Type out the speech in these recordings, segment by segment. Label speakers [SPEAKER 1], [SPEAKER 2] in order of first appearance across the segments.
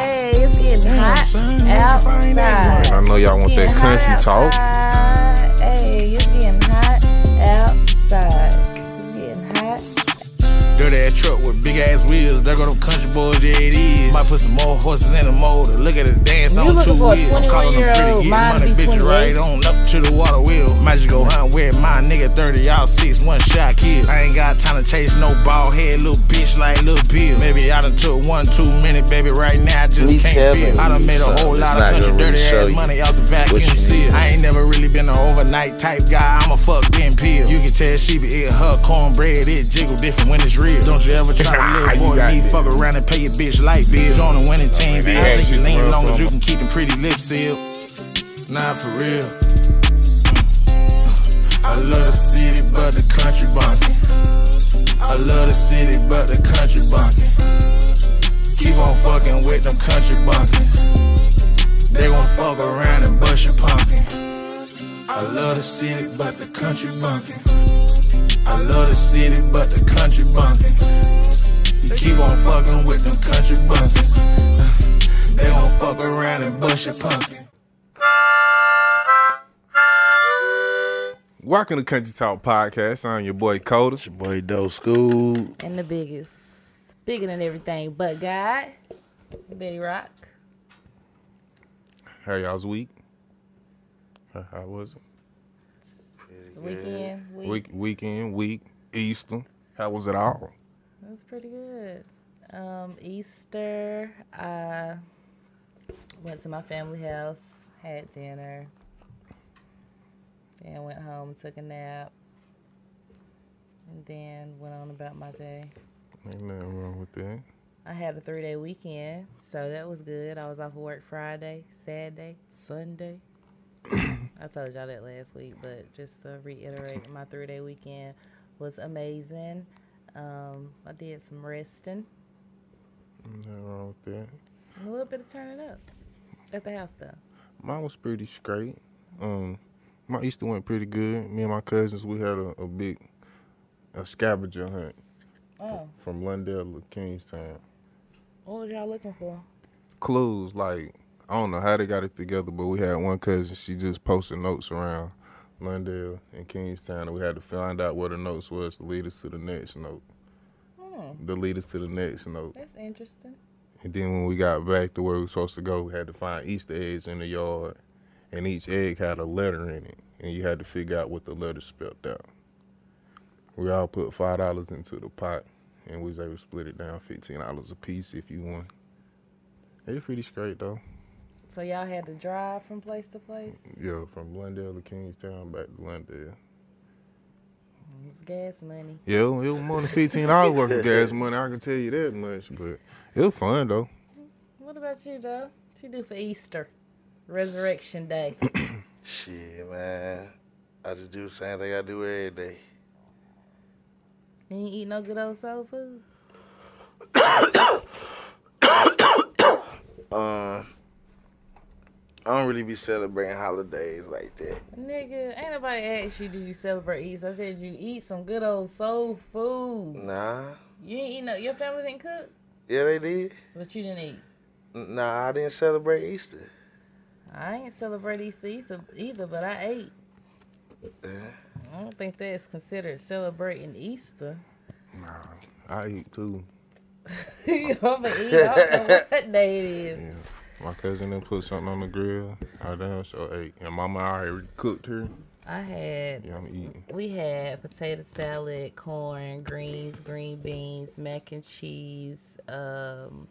[SPEAKER 1] Hey, it's getting hot
[SPEAKER 2] son, where you find that
[SPEAKER 1] outside.
[SPEAKER 3] I know y'all want that country talk.
[SPEAKER 2] Dirty ass truck with big ass wheels. There go them country boys, yeah it is. Might put some more horses in the motor. Look at the dance
[SPEAKER 1] You
[SPEAKER 2] on
[SPEAKER 1] looking
[SPEAKER 2] two
[SPEAKER 1] for
[SPEAKER 2] wheels. I'm calling them
[SPEAKER 1] 21-year-old,
[SPEAKER 2] pretty, get
[SPEAKER 1] mine
[SPEAKER 2] money, bitch, right on up to the water wheel. Might just go hunt with my nigga 30, y'all six, one shot kill. I ain't got time to chase no bald head little bitch like Lil Bill. Maybe I done took one too many, baby, right now I just
[SPEAKER 4] Me
[SPEAKER 2] can't
[SPEAKER 4] telling
[SPEAKER 2] feel. I done
[SPEAKER 4] you
[SPEAKER 2] made a whole lot of country
[SPEAKER 4] gonna really
[SPEAKER 2] dirty
[SPEAKER 4] show
[SPEAKER 2] ass
[SPEAKER 4] you
[SPEAKER 2] money out the vacuum
[SPEAKER 4] what you
[SPEAKER 2] seal.
[SPEAKER 4] need.
[SPEAKER 2] I ain't never really been an overnight type guy. I'm a fuck getting pill. You can tell she be eating her cornbread. It jiggle different when it's real. Don't you ever try to ah, little
[SPEAKER 3] You
[SPEAKER 2] boy me fuck around and pay your bitch like biz. Join the winning team, oh,
[SPEAKER 3] they
[SPEAKER 2] bitch.
[SPEAKER 3] you
[SPEAKER 2] lean long as you can keep them pretty lips sealed. Nah, for real. I love the city, but the country bunking. I love the city, but the country bunking. Keep on fucking with them country bunkins. They won't fuck around and bust your pumpkin. I love the city, but the country bunking. I love the city, but the country bunking. Keep on fucking with them country bunkins. They gon' fuck around and bust your pumpkin.
[SPEAKER 3] Welcome to Kuntry Talk Podcast. I'm your boy Kota.
[SPEAKER 4] Your boy Doe Skool.
[SPEAKER 1] And the biggest. Bigger than everything but God. Betty Roc.
[SPEAKER 3] How y'all's week? How, how was it?
[SPEAKER 1] Weekend. Week.
[SPEAKER 3] Week, weekend, week, Easter. How was it all?
[SPEAKER 1] It was pretty good. Um, Easter, I went to my family house, had dinner, then went home took a nap, and then went on about my day.
[SPEAKER 3] Ain't nothing wrong with that.
[SPEAKER 1] I had a three day weekend, so that was good. I was off of work Friday, Saturday, Sunday. I told y'all that last week, but just to reiterate, my three day weekend was amazing. Um, I did some resting,
[SPEAKER 3] nothing wrong with that.
[SPEAKER 1] and a little bit of turning up at the house though.
[SPEAKER 3] Mine was pretty straight. Um, my Easter went pretty good. Me and my cousins, we had a, a big a scavenger hunt
[SPEAKER 1] Oh,
[SPEAKER 3] from Lawndale to Kingstown.
[SPEAKER 1] what was y'all looking for?
[SPEAKER 3] clues. Like I don't know how they got it together, but we had one cousin. She just posted notes around Lawndale and Kingstown, and we had to find out what the notes was to lead us to the next note.
[SPEAKER 1] Hmm,
[SPEAKER 3] To lead us to the next note.
[SPEAKER 1] that's interesting.
[SPEAKER 3] And then when we got back to where we were supposed to go, we had to find Easter eggs in the yard, and each egg had a letter in it, and you had to figure out what the letter spelled out. We all put five dollars into the pot, and we was able to split it down fifteen dollars a piece if you won. It was pretty straight though.
[SPEAKER 1] So y'all had to drive from place to place.
[SPEAKER 3] Yeah, from Glendale to Kingstown back to Glendale.
[SPEAKER 1] It was gas money.
[SPEAKER 3] Yeah, it was more than fifteen dollars worth of gas money. I can tell you that much, but it was fun though.
[SPEAKER 1] What about you, though? What you do for Easter, Resurrection Day?
[SPEAKER 4] Shit, man. I just do the same thing I do every day.
[SPEAKER 1] You ain't eat no good old soul food.
[SPEAKER 4] Um, I don't really be celebrating holidays like that.
[SPEAKER 1] Nigga, ain't nobody asked you, did you celebrate Easter? I said you eat some good old soul food.
[SPEAKER 4] Nah.
[SPEAKER 1] You ain't eat no, your family didn't cook,
[SPEAKER 4] Yeah, they did.
[SPEAKER 1] but you didn't eat.
[SPEAKER 4] Nah, I didn't celebrate Easter.
[SPEAKER 1] I ain't celebrate Easter, Easter either, but I ate.
[SPEAKER 4] Yeah.
[SPEAKER 1] I don't think that's considered celebrating Easter.
[SPEAKER 3] Nah, I eat too.
[SPEAKER 1] you gonna eat, I don't know what day it is.
[SPEAKER 3] Yeah. My cousin then put something on the grill. I damn sure ate. And mama already cooked her.
[SPEAKER 1] I had
[SPEAKER 3] Yeah, I'm eating.
[SPEAKER 1] We had potato salad, corn, greens, green beans, mac and cheese, um,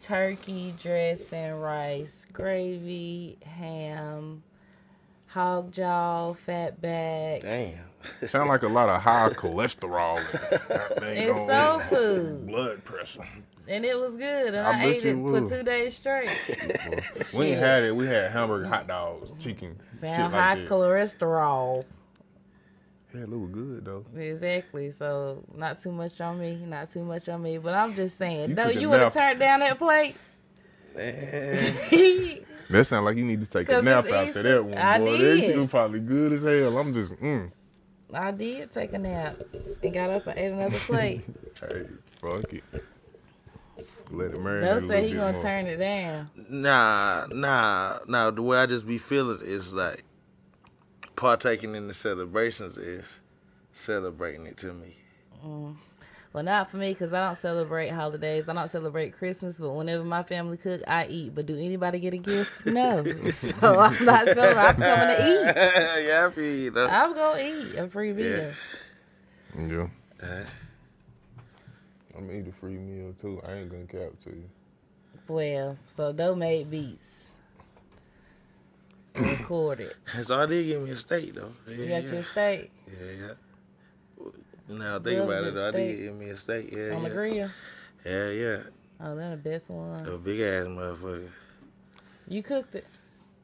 [SPEAKER 1] turkey dressing, rice, gravy, ham, hog jaw, fat back.
[SPEAKER 4] Damn.
[SPEAKER 3] Sound like a lot of high cholesterol. That thing
[SPEAKER 1] It's
[SPEAKER 3] going
[SPEAKER 1] soul food,
[SPEAKER 3] Blood pressure.
[SPEAKER 1] And it was good. And
[SPEAKER 3] I
[SPEAKER 1] I, ate it
[SPEAKER 3] will.
[SPEAKER 1] for two days straight.
[SPEAKER 3] We ain't had it. We had hamburger, hot dogs, chicken, shit
[SPEAKER 1] Sound
[SPEAKER 3] like
[SPEAKER 1] high
[SPEAKER 3] that.
[SPEAKER 1] cholesterol.
[SPEAKER 3] Yeah, it was good though.
[SPEAKER 1] Exactly. So not too much on me, not too much on me. But I'm just saying,
[SPEAKER 3] You
[SPEAKER 1] no, you would have turned down that plate.
[SPEAKER 4] Man.
[SPEAKER 3] That sounds like you need to take a nap after that one,
[SPEAKER 1] I
[SPEAKER 3] boy. That
[SPEAKER 1] did.
[SPEAKER 3] shit was probably good as hell. I'm just, mm.
[SPEAKER 1] I did take a nap and got up and ate another plate.
[SPEAKER 3] Hey, fuck it. Let it marinate.
[SPEAKER 1] They'll say he gonna
[SPEAKER 3] more.
[SPEAKER 1] turn it down.
[SPEAKER 4] Nah, nah, nah. The way I just be feeling is like partaking in the celebrations is celebrating it to me.
[SPEAKER 1] Well, not for me because I don't celebrate holidays. I don't celebrate Christmas. But whenever my family cook, I eat. But do anybody get a gift? No. so I'm not celebrating. I'm coming to eat.
[SPEAKER 4] yeah, I feel you though.
[SPEAKER 1] I'm gonna eat a free meal.
[SPEAKER 3] Yeah.
[SPEAKER 4] Uh,
[SPEAKER 3] I'm gonna eat a free meal too. I ain't gonna cap to you.
[SPEAKER 1] Well, so Doe made beats. Recorded. it.
[SPEAKER 4] so I did give me a steak though. Yeah,
[SPEAKER 1] You got
[SPEAKER 4] yeah.
[SPEAKER 1] your steak
[SPEAKER 4] yeah, yeah. Now think
[SPEAKER 1] Real
[SPEAKER 4] about it
[SPEAKER 1] good
[SPEAKER 4] though. I did give me a steak. Yeah,
[SPEAKER 1] on the
[SPEAKER 4] yeah.
[SPEAKER 1] grill.
[SPEAKER 4] Yeah, yeah.
[SPEAKER 1] Oh, that's the best one.
[SPEAKER 4] A big ass motherfucker.
[SPEAKER 1] You cooked it.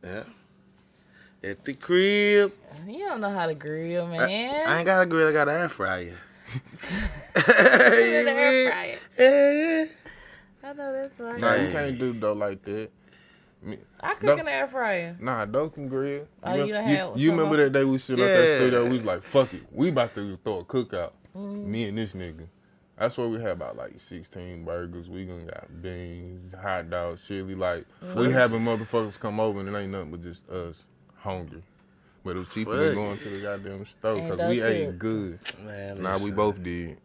[SPEAKER 4] Yeah. At the crib.
[SPEAKER 1] You don't know how to grill,
[SPEAKER 4] I,
[SPEAKER 1] man.
[SPEAKER 4] I ain't got a grill. I got an air fryer.
[SPEAKER 1] Put it in the air fryer.
[SPEAKER 4] Yeah, yeah.
[SPEAKER 1] I know that's right.
[SPEAKER 3] Nah, you can't do Doe like that.
[SPEAKER 1] I cook
[SPEAKER 3] No.
[SPEAKER 1] in the air fryer.
[SPEAKER 3] Nah, Doe can grill.
[SPEAKER 1] Oh,
[SPEAKER 3] know-
[SPEAKER 1] you done
[SPEAKER 3] you,
[SPEAKER 1] had
[SPEAKER 3] you remember that day we sit up that studio? We was like, "Fuck it, we about to throw a cookout."
[SPEAKER 1] Mm-hmm.
[SPEAKER 3] Me and this nigga. That's where we had about like 16 burgers. We gonna got beans, hot dogs, chili. Like we having motherfuckers come over and it ain't nothing but just us hungry. But it was cheaper than going to the goddamn store because we
[SPEAKER 1] dope
[SPEAKER 3] ate
[SPEAKER 1] cook.
[SPEAKER 3] good.
[SPEAKER 4] Man,
[SPEAKER 3] Nah, we both did.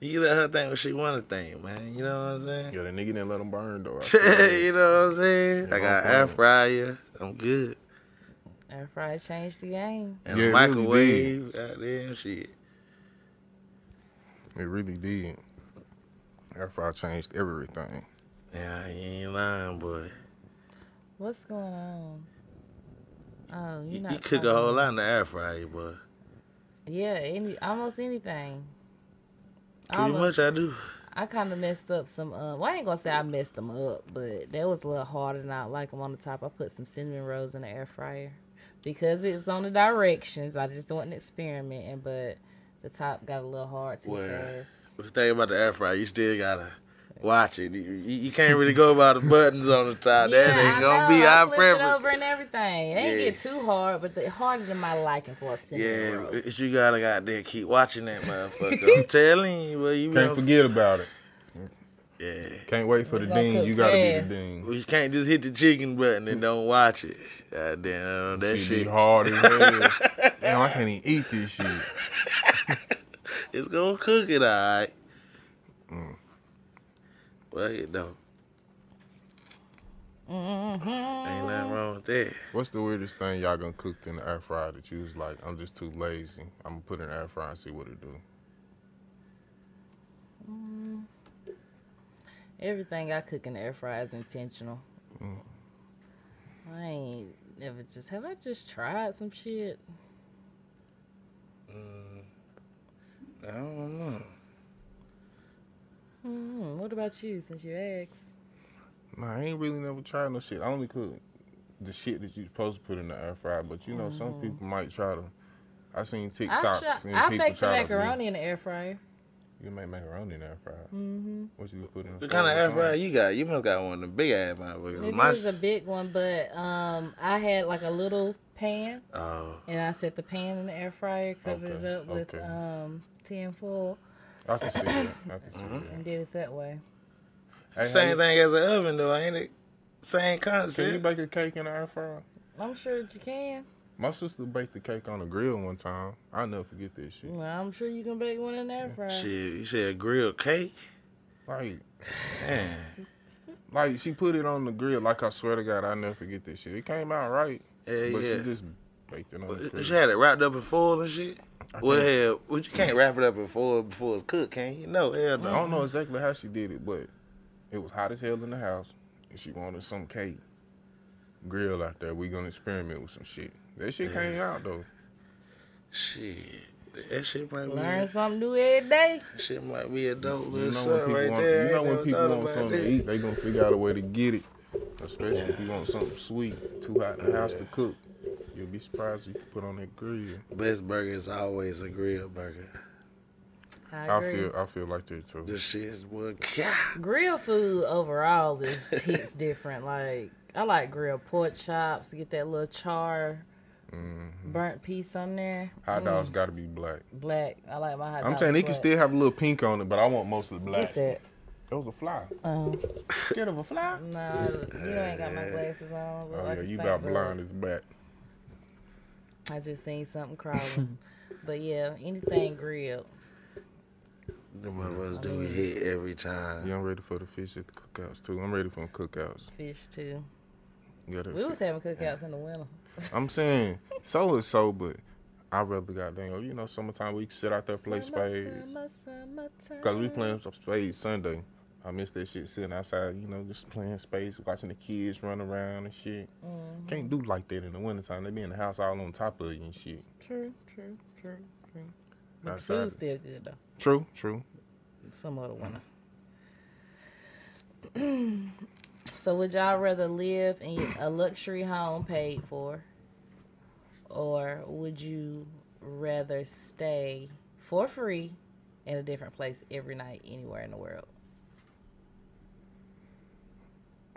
[SPEAKER 4] You let her think what she want to think, man. You know what I'm saying?
[SPEAKER 3] Yeah, the nigga didn't let them burn though. I
[SPEAKER 4] you know what I'm saying?
[SPEAKER 3] Yeah,
[SPEAKER 4] I got
[SPEAKER 3] no
[SPEAKER 4] air
[SPEAKER 3] problem.
[SPEAKER 4] fryer. I'm good.
[SPEAKER 1] Air fryer changed the game.
[SPEAKER 4] And
[SPEAKER 3] Yeah,
[SPEAKER 4] a
[SPEAKER 3] it really
[SPEAKER 4] microwave. Goddamn shit.
[SPEAKER 3] it really did. Air fryer changed everything.
[SPEAKER 4] Yeah, you ain't lying, boy.
[SPEAKER 1] What's going on? Oh, you're
[SPEAKER 4] You, cook a whole lot in the air fryer, boy.
[SPEAKER 1] Yeah, any almost anything.
[SPEAKER 4] Pretty
[SPEAKER 1] Almost-
[SPEAKER 4] much I do.
[SPEAKER 1] I kind of messed up some. Uh, well, I ain't gonna say I messed them up, but that was a little harder than I like them on the top. I put some cinnamon rolls in the air fryer because it's on the directions. I just wasn't experimenting, but the top got a little hard too
[SPEAKER 4] Well,
[SPEAKER 1] fast.
[SPEAKER 4] The thing about the air fryer, you still gotta watch it. You, you- you can't really go by the buttons on the top. that ain't gonna be
[SPEAKER 1] I
[SPEAKER 4] our
[SPEAKER 1] flipped
[SPEAKER 4] preference.
[SPEAKER 1] It over and everything. It ain't get too hard, but the harder than my liking for a cinnamon
[SPEAKER 4] Yeah,
[SPEAKER 1] roll.
[SPEAKER 4] but you gotta goddamn keep watching that motherfucker. I'm telling you, well, you
[SPEAKER 3] Can't
[SPEAKER 4] know,
[SPEAKER 3] forget about it.
[SPEAKER 4] Yeah,
[SPEAKER 3] Can't wait for
[SPEAKER 1] It's
[SPEAKER 3] the
[SPEAKER 1] gonna
[SPEAKER 3] ding. You gotta be
[SPEAKER 1] fast.
[SPEAKER 3] the ding.
[SPEAKER 4] you can't just hit the chicken button and don't watch it. Goddamn, that
[SPEAKER 3] shit,
[SPEAKER 4] shit.
[SPEAKER 3] be hard as hell. Damn, I can't even eat this shit.
[SPEAKER 4] It's gonna cook it, alright.
[SPEAKER 3] Mm.
[SPEAKER 4] Fuck it though.
[SPEAKER 1] Mm-hmm.
[SPEAKER 4] Ain't nothing wrong with that.
[SPEAKER 3] What's the weirdest thing y'all gonna cook in the air fryer that you was like, I'm just too lazy. I'm gonna put it in the air fryer and see what it do.
[SPEAKER 1] Everything I cook in the air fryer is intentional.
[SPEAKER 3] Mm.
[SPEAKER 1] I ain't never just have I just tried some shit.
[SPEAKER 4] I don't know.
[SPEAKER 1] Hmm What about you? Since you asked,
[SPEAKER 3] Nah, I ain't really never tried no shit. I only cook the shit that you supposed to put in the air fryer. But you know, some people might try to. I seen
[SPEAKER 1] I,
[SPEAKER 3] TikToks
[SPEAKER 1] try,
[SPEAKER 3] and
[SPEAKER 1] I
[SPEAKER 3] people
[SPEAKER 1] baked the
[SPEAKER 3] try to.
[SPEAKER 1] macaroni in the air fryer.
[SPEAKER 3] You make macaroni in the air fryer.
[SPEAKER 1] Mm-hmm.
[SPEAKER 3] What you put in? the
[SPEAKER 4] What kind of air fryer you got? You must got one of the big ass motherfuckers.
[SPEAKER 1] It
[SPEAKER 4] My
[SPEAKER 1] is a big one, but um, I had like a little pan,
[SPEAKER 4] oh,
[SPEAKER 1] and I set the pan in the air fryer, covered
[SPEAKER 3] Okay,
[SPEAKER 1] it up with
[SPEAKER 3] okay.
[SPEAKER 1] um tin foil,
[SPEAKER 3] I can see that. I can see it.
[SPEAKER 1] and did it that way.
[SPEAKER 3] Hey, how
[SPEAKER 4] same
[SPEAKER 3] you-
[SPEAKER 4] thing as an oven though, ain't it? Same concept.
[SPEAKER 3] Can you
[SPEAKER 4] concept.
[SPEAKER 3] bake a cake in an air fryer?
[SPEAKER 1] I'm sure that you can.
[SPEAKER 3] My sister baked the cake on a grill one time. I'll never forget that shit.
[SPEAKER 1] Well, I'm sure you can bake one in an air fryer.
[SPEAKER 4] Shit, you said grill cake.
[SPEAKER 3] Like,
[SPEAKER 4] Man,
[SPEAKER 3] like she put it on the grill. Like I swear to God, I'll never forget that shit. It came out right,
[SPEAKER 4] yeah,
[SPEAKER 3] but
[SPEAKER 4] yeah.
[SPEAKER 3] she just baked it on the grill.
[SPEAKER 4] She had it wrapped up in foil and shit.
[SPEAKER 3] I
[SPEAKER 4] Well,
[SPEAKER 3] can't-
[SPEAKER 4] hell, well, you can't wrap it up in foil before it's cooked, can you? No, hell
[SPEAKER 3] I don't know exactly how she did it, but it was hot as hell in the house, and she wanted some cake. Grill out there. We gonna experiment with some shit. That shit came out though.
[SPEAKER 4] Shit, that shit might
[SPEAKER 1] Learn
[SPEAKER 4] be.
[SPEAKER 1] something new every day.
[SPEAKER 4] Shit might be a dope
[SPEAKER 3] You
[SPEAKER 4] little
[SPEAKER 3] know when
[SPEAKER 4] something
[SPEAKER 3] people
[SPEAKER 4] right
[SPEAKER 3] want,
[SPEAKER 4] there.
[SPEAKER 3] you know when people want something
[SPEAKER 4] that.
[SPEAKER 3] to eat, they gonna figure out a way to get it. Especially if you want something sweet, too hot in the house to cook. You'll be surprised you can put on that grill.
[SPEAKER 4] Best burger is always a grill burger.
[SPEAKER 1] I
[SPEAKER 3] I feel I feel like that too.
[SPEAKER 4] This shit is what. Yeah.
[SPEAKER 1] Grill food overall is hits different. Like I like grilled pork chops. Get that little char,
[SPEAKER 3] Mm-hmm.
[SPEAKER 1] burnt piece on there.
[SPEAKER 3] Hot
[SPEAKER 1] Mm,
[SPEAKER 3] dogs gotta be black.
[SPEAKER 1] black. I like my hot.
[SPEAKER 3] I'm
[SPEAKER 1] dogs
[SPEAKER 3] saying it can still have a little pink on it, but I want mostly black.
[SPEAKER 1] Get that.
[SPEAKER 3] It was a fly.
[SPEAKER 1] Um,
[SPEAKER 3] Scared of a fly?
[SPEAKER 1] nah, you ain't got my glasses on.
[SPEAKER 3] Oh
[SPEAKER 1] like
[SPEAKER 3] yeah, you
[SPEAKER 1] got
[SPEAKER 3] about
[SPEAKER 1] bird.
[SPEAKER 3] blind as bat.
[SPEAKER 1] I just seen something crawling. but yeah, anything grilled.
[SPEAKER 4] The motherfuckers do me hit every time.
[SPEAKER 3] Yeah, I'm ready for the fish at the cookouts too. I'm ready for the cookouts.
[SPEAKER 1] Fish too.
[SPEAKER 3] Got
[SPEAKER 1] We
[SPEAKER 3] fi-
[SPEAKER 1] was having cookouts in the winter.
[SPEAKER 3] I'm saying so is so, but I rather goddamn oh, you know summertime we can sit out there play
[SPEAKER 1] Summer,
[SPEAKER 3] spades.
[SPEAKER 1] summer, summertime.
[SPEAKER 3] Cause we playing some spades Sunday. I miss that shit sitting outside, you know, just playing spades, watching the kids run around and shit.
[SPEAKER 1] Mm-hmm.
[SPEAKER 3] Can't do like that in the wintertime. They be in the house all on top of you and shit.
[SPEAKER 1] True, true, true, true. But the food's still good though.
[SPEAKER 3] True, true.
[SPEAKER 1] Some other winter. so would y'all rather live in a luxury home paid for, or would you rather stay for free in a different place every night anywhere in the world?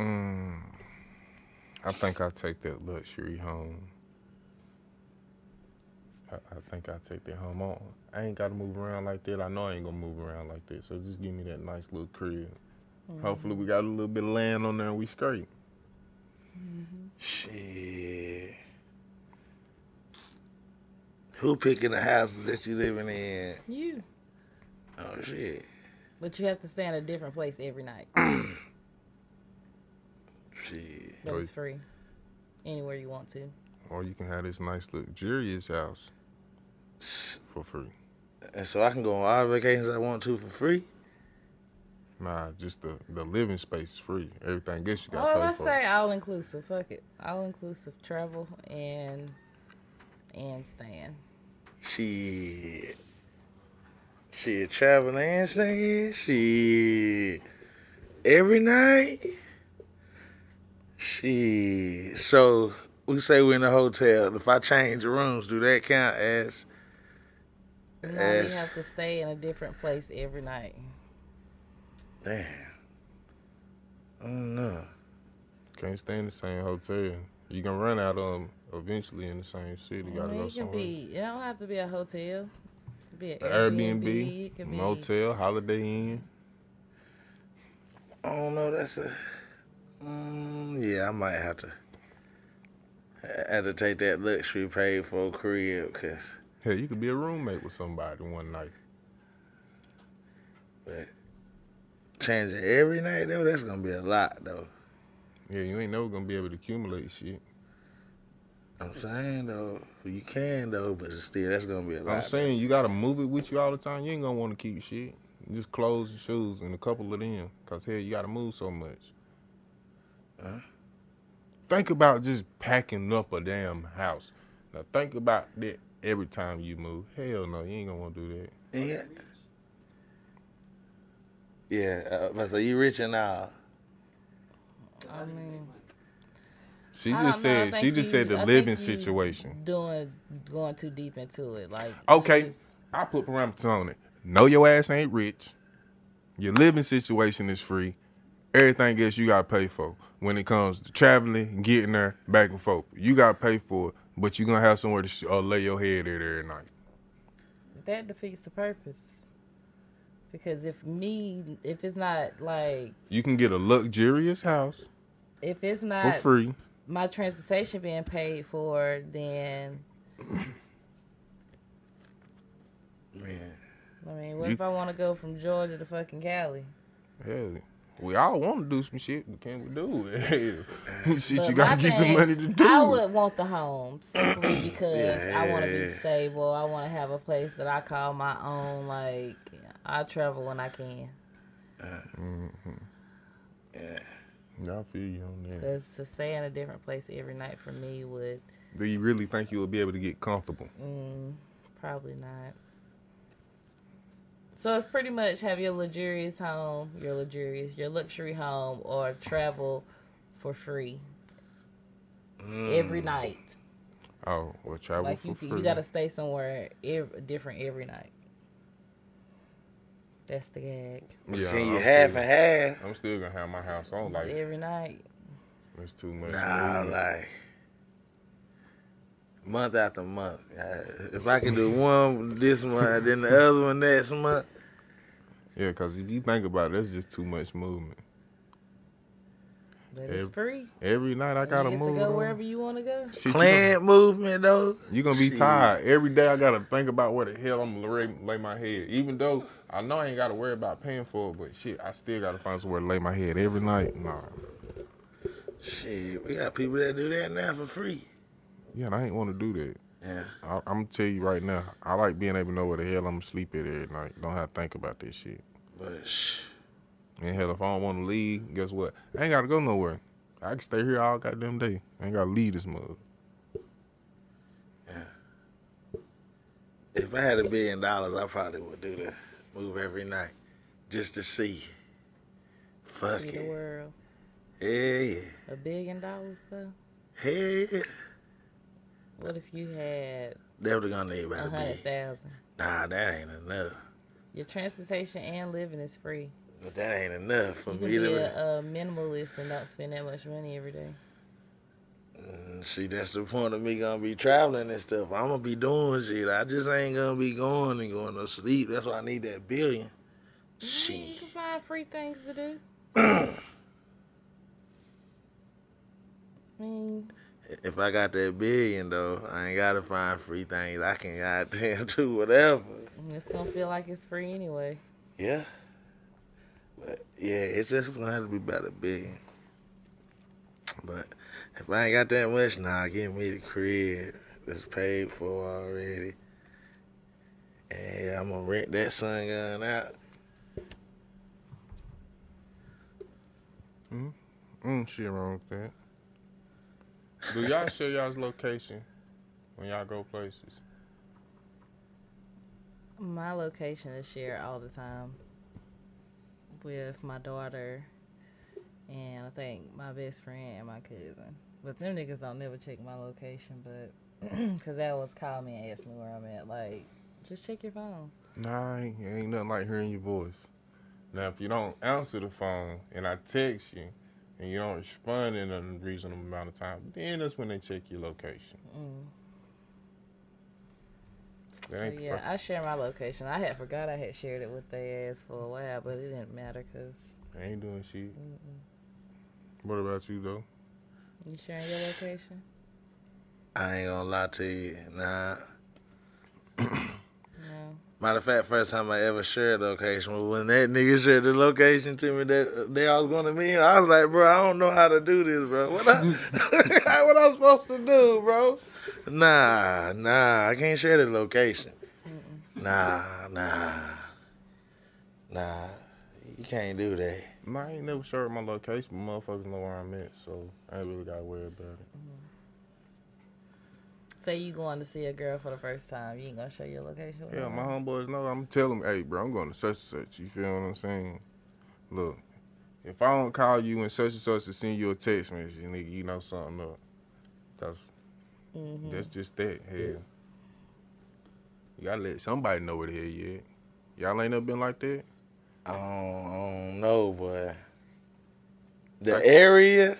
[SPEAKER 3] Mm, I think I'll take that luxury home. I, I think I'll take that home on. I ain't got to move around like that. I know I ain't going to move around like that. So just give me that nice little crib. Hopefully we got a little bit of land on there and we straight.
[SPEAKER 4] Shit. Who picking the houses that you living in?
[SPEAKER 1] You.
[SPEAKER 4] Oh shit.
[SPEAKER 1] But you have to stay in a different place every night.
[SPEAKER 4] Shit.
[SPEAKER 1] That
[SPEAKER 3] Right.
[SPEAKER 1] free. Anywhere you want to.
[SPEAKER 3] Or you can have this nice luxurious house for free.
[SPEAKER 4] And so I can go on all vacations I want to for free.
[SPEAKER 3] Nah, just the, the living space is free. Everything else you got
[SPEAKER 1] Oh,
[SPEAKER 3] to pay
[SPEAKER 1] let's
[SPEAKER 3] for.
[SPEAKER 1] say all inclusive. Fuck it. All inclusive travel and and staying.
[SPEAKER 4] Shit. Shit, traveling and staying. Shit. Every night. Shit. So we say we're in a hotel. If I change rooms, do that count as?
[SPEAKER 1] No, you
[SPEAKER 4] as
[SPEAKER 1] have to stay in a different place every night.
[SPEAKER 4] damn. I don't know.
[SPEAKER 3] Can't stay in the same hotel. You can run out of them eventually in the same city.
[SPEAKER 1] I
[SPEAKER 3] gotta
[SPEAKER 1] mean,
[SPEAKER 3] go
[SPEAKER 1] it
[SPEAKER 3] somewhere.
[SPEAKER 1] be. It don't have to be a hotel. It could be an
[SPEAKER 3] Airbnb,
[SPEAKER 1] Airbnb. It could be
[SPEAKER 3] motel, Holiday Inn.
[SPEAKER 4] I don't know. That's a. Mm, yeah, I might have to. Have to take that luxury paid for a crib, cause
[SPEAKER 3] Hell, you could be a roommate with somebody one night.
[SPEAKER 4] but changing every night though, that's gonna be a lot though.
[SPEAKER 3] Yeah, you ain't never gonna be able to accumulate shit.
[SPEAKER 4] I'm saying though, you can though, but still, that's gonna be a lot.
[SPEAKER 3] I'm saying you gotta move it with you all the time. You ain't gonna want to keep shit. Just clothes and shoes and a couple of them. Cause hell, you gotta move so much.
[SPEAKER 4] Huh?
[SPEAKER 3] Think about just packing up a damn house. Now think about that every time you move. Hell no, you ain't gonna want to do that.
[SPEAKER 4] Yeah. Yeah, uh, but so you rich and all.
[SPEAKER 1] I mean,
[SPEAKER 3] She just
[SPEAKER 1] don't know.
[SPEAKER 3] Said she just
[SPEAKER 1] you-
[SPEAKER 3] said the
[SPEAKER 1] I
[SPEAKER 3] living situation.
[SPEAKER 1] Doing going too deep into it, like
[SPEAKER 3] Okay.
[SPEAKER 1] just-
[SPEAKER 3] I put parameters on it. Know your ass ain't rich. Your living situation is free. Everything else you gotta pay for. When it comes to traveling, getting there, back and forth, you gotta pay for it. But you're gonna have somewhere to sh- uh, lay your head at every night.
[SPEAKER 1] that defeats the purpose. Because if me, if it's not like,
[SPEAKER 3] You can get a luxurious house
[SPEAKER 1] if it's not.
[SPEAKER 3] for free.
[SPEAKER 1] my transportation being paid for, then
[SPEAKER 4] Man,
[SPEAKER 1] I mean, what
[SPEAKER 3] You-
[SPEAKER 1] if I want to go from Georgia to fucking Cali?
[SPEAKER 3] Hell, we all want to do some shit, but can we do it? Shit,
[SPEAKER 1] But
[SPEAKER 3] you gotta
[SPEAKER 1] my
[SPEAKER 3] get the money to do.
[SPEAKER 1] I would want the home simply because I want to
[SPEAKER 4] Yeah.
[SPEAKER 1] be stable. I want to have a place that I call my own. Like I travel when I can.
[SPEAKER 3] Yeah, I feel you on that.
[SPEAKER 1] Because to stay in a different place every night for me would
[SPEAKER 3] Do you really think you'll be able to get comfortable?
[SPEAKER 1] mm, probably not. So it's pretty much have your luxurious home, your luxurious, your luxury home, or travel for free every mm. night.
[SPEAKER 3] Oh, well, travel
[SPEAKER 1] Like
[SPEAKER 3] for
[SPEAKER 1] you,
[SPEAKER 3] free.
[SPEAKER 1] you got to stay somewhere ev- different every night. That's the gag.
[SPEAKER 3] yeah,
[SPEAKER 4] can you
[SPEAKER 3] I'm
[SPEAKER 4] half
[SPEAKER 3] still,
[SPEAKER 4] and half?
[SPEAKER 3] I'm still gonna have my house on like
[SPEAKER 1] every night.
[SPEAKER 3] it's too much.
[SPEAKER 4] Nah,
[SPEAKER 3] movement.
[SPEAKER 4] like month after month. If I can do one this month, then the other one next month.
[SPEAKER 3] Yeah, because if you think about it, that's just too much movement.
[SPEAKER 1] But it's
[SPEAKER 3] Every-
[SPEAKER 1] free.
[SPEAKER 3] Every night I gotta
[SPEAKER 1] you get
[SPEAKER 3] move.
[SPEAKER 1] to go
[SPEAKER 3] though.
[SPEAKER 1] wherever you want to go.
[SPEAKER 3] Shit, you
[SPEAKER 4] Plant movement though.
[SPEAKER 3] You gonna be
[SPEAKER 4] Shit.
[SPEAKER 3] tired every day. I gotta think about where the hell I'm gonna lay, lay my head. Even though I know I ain't gotta worry about paying for it, but shit, I still gotta find somewhere to lay my head every night. Nah,
[SPEAKER 4] Shit, we got people that do that now for free.
[SPEAKER 3] yeah, and I ain't want to do that.
[SPEAKER 4] Yeah.
[SPEAKER 3] I, I'm gonna tell you right now. I like being able to know where the hell I'm gonna sleep at every night. Don't have to think about this shit.
[SPEAKER 4] But shh,
[SPEAKER 3] And hell, if I don't want to leave, guess what? I ain't gotta go nowhere. I can stay here all goddamn day. I ain't gotta leave this mug. Yeah.
[SPEAKER 4] If I had a billion dollars, I probably would do the move every night just to see. Fuck
[SPEAKER 1] See the world.
[SPEAKER 4] Yeah, yeah.
[SPEAKER 1] A billion dollars though.
[SPEAKER 4] Hey, yeah.
[SPEAKER 1] What if you had
[SPEAKER 4] Definitely gonna need
[SPEAKER 1] a
[SPEAKER 4] about a
[SPEAKER 1] hundred thousand?
[SPEAKER 4] Nah, that ain't enough.
[SPEAKER 1] Your transportation and living is free.
[SPEAKER 4] But that ain't enough for
[SPEAKER 1] You
[SPEAKER 4] me
[SPEAKER 1] be
[SPEAKER 4] to.
[SPEAKER 1] a, a minimalist and not spend that much money every day.
[SPEAKER 4] Mm, See, that's the point of me gonna be traveling and stuff. I'm gonna be doing shit. I just ain't gonna be going and going to sleep. That's why I need that billion.
[SPEAKER 1] You
[SPEAKER 4] Shit.
[SPEAKER 1] can find free things to do. I mean,
[SPEAKER 4] If I got that billion though, I ain't gotta find free things. I can goddamn do whatever.
[SPEAKER 1] it's gonna feel like it's free anyway.
[SPEAKER 4] Yeah. But yeah, it's just gonna have to be about a billion. But if I ain't got that much, nah, give me the crib that's paid for already. And yeah, I'm gonna rent that sun gun out.
[SPEAKER 3] Mm, shit wrong with that. Do y'all share y'all's location when y'all go places?
[SPEAKER 1] My location is shared all the time with my daughter and I think my best friend and my cousin. But them niggas don't never check my location, but because they always call me and ask me where I'm at. Like, just check your phone.
[SPEAKER 3] Nah, ain't, ain't nothing like hearing your voice. Now, if you don't answer the phone and I text you and you don't respond in a reasonable amount of time, then that's when they check your location.
[SPEAKER 1] Mm. So yeah,
[SPEAKER 3] fuck-
[SPEAKER 1] I share my location. I had forgot I had shared it with their ass for a while, but it didn't matter because
[SPEAKER 3] I ain't doing shit. What about you though?
[SPEAKER 1] you sharing your location.
[SPEAKER 4] I ain't gonna lie to you. Nah.
[SPEAKER 1] No.
[SPEAKER 4] Matter of fact, first time I ever shared a location was when that nigga shared the location to me that they all was going to meet. I was like, bro, I don't know how to do this, bro. What I what I supposed to do, bro? Nah, nah, I can't share the location. Nah, nah, nah. You can't do that.
[SPEAKER 3] Nah, I ain't never shared my location, but motherfuckers know where I'm at, so I ain't really gotta worry about it. Mm-hmm.
[SPEAKER 1] Say you going to see a girl for the first time, you ain't gonna show your location.
[SPEAKER 3] Yeah, my homeboys know. I'm telling them, hey, bro, I'm going to such and such. You feel what I'm saying? Look, if I don't call you and such and such to send you a text message, nigga, you know something up. That's
[SPEAKER 1] Mhm.
[SPEAKER 3] that's just that. Hell, you gotta let somebody know where the hell you at. Y'all ain't never been like that.
[SPEAKER 4] I don't, I don't know, but The
[SPEAKER 3] Like-
[SPEAKER 4] area?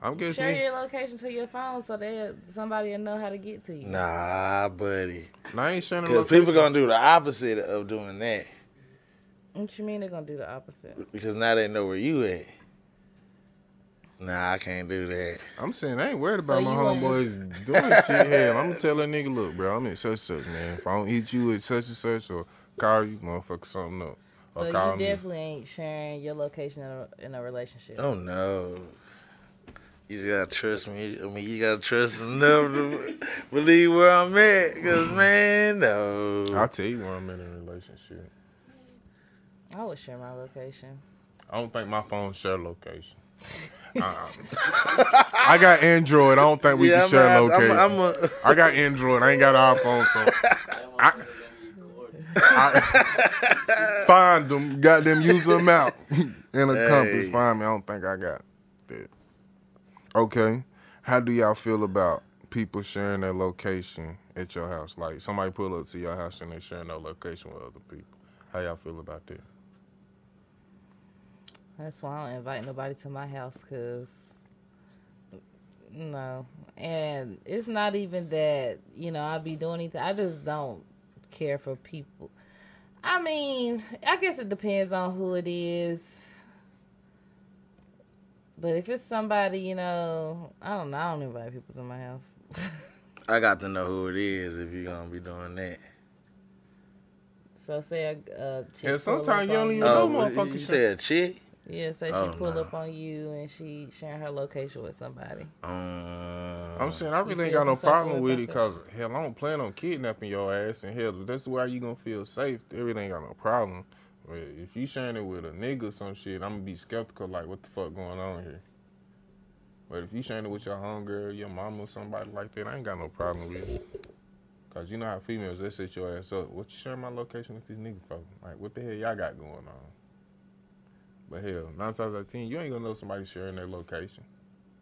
[SPEAKER 3] I'm guessing.
[SPEAKER 1] Share
[SPEAKER 3] me.
[SPEAKER 1] your location to your phone so that somebody will know how to get to you.
[SPEAKER 4] Nah, buddy.
[SPEAKER 3] Nah, I ain't sharing the
[SPEAKER 4] Because
[SPEAKER 3] location.
[SPEAKER 4] people gonna do the opposite of doing that.
[SPEAKER 1] What you mean they're gonna do the opposite?
[SPEAKER 4] Because now they know where you at. Nah, I can't do that.
[SPEAKER 3] I'm saying I ain't worried about
[SPEAKER 1] So
[SPEAKER 3] my homeboys doing shit. Hell, I'm gonna tell that nigga, look, bro, I'm at such and such, man. If I don't hit you at such and such or call you, motherfucker, something up. Or
[SPEAKER 1] So
[SPEAKER 3] call
[SPEAKER 1] you
[SPEAKER 3] me.
[SPEAKER 1] definitely ain't sharing your location in a, in a relationship.
[SPEAKER 4] Oh no. You just gotta trust me. I mean, you gotta trust enough to believe where I'm at. Cause man, no.
[SPEAKER 3] I'll tell you where I'm in a relationship.
[SPEAKER 1] I would share my location.
[SPEAKER 3] I don't think my phone share location. Uh-uh. I got Android. I don't think we
[SPEAKER 4] Yeah,
[SPEAKER 3] can share
[SPEAKER 4] I'm a-
[SPEAKER 3] location.
[SPEAKER 4] I'm a- I'm a-
[SPEAKER 3] I got Android. I ain't got an iPhone, so I, I find them. Goddamn, use them out in a compass.
[SPEAKER 4] Hey.
[SPEAKER 3] Find me. I don't think I got that. Okay, how do y'all feel about people sharing their location at your house? Like somebody pull up to your house and they sharing their location with other people. How y'all feel about that?
[SPEAKER 1] That's why I don't invite nobody to my house, cause no, and it's not even that you know I be doing anything. I just don't care for people. I mean, I guess it depends on who it is. But if it's somebody, you know, I don't know. I don't invite people to my house.
[SPEAKER 4] I got to know who it is if you're gonna be doing that.
[SPEAKER 1] so say a, a chick
[SPEAKER 3] Yeah,
[SPEAKER 1] pull
[SPEAKER 3] sometimes you don't even know
[SPEAKER 4] Oh,
[SPEAKER 3] motherfuckers
[SPEAKER 4] you
[SPEAKER 3] shit.
[SPEAKER 4] said a chick?
[SPEAKER 1] Yeah, say
[SPEAKER 4] Oh,
[SPEAKER 1] she pull
[SPEAKER 4] no.
[SPEAKER 1] up on you and she sharing her location with somebody.
[SPEAKER 4] Um,
[SPEAKER 3] I'm saying I really ain't got no
[SPEAKER 1] some type of
[SPEAKER 3] problem with it because hell, I don't plan on kidnapping your ass and hell, that's why you gonna feel safe. Everything ain't got no problem. If you sharing it with a nigga or some shit, I'm gonna be skeptical like what the fuck going on here. But if you sharing it with your homegirl, your mama, or somebody like that, I ain't got no problem with it. Cause you know how females they set your ass up. What you sharing my location with these niggas for? Like what the hell y'all got going on? But hell, nine times out of ten, you ain't gonna know somebody sharing their location.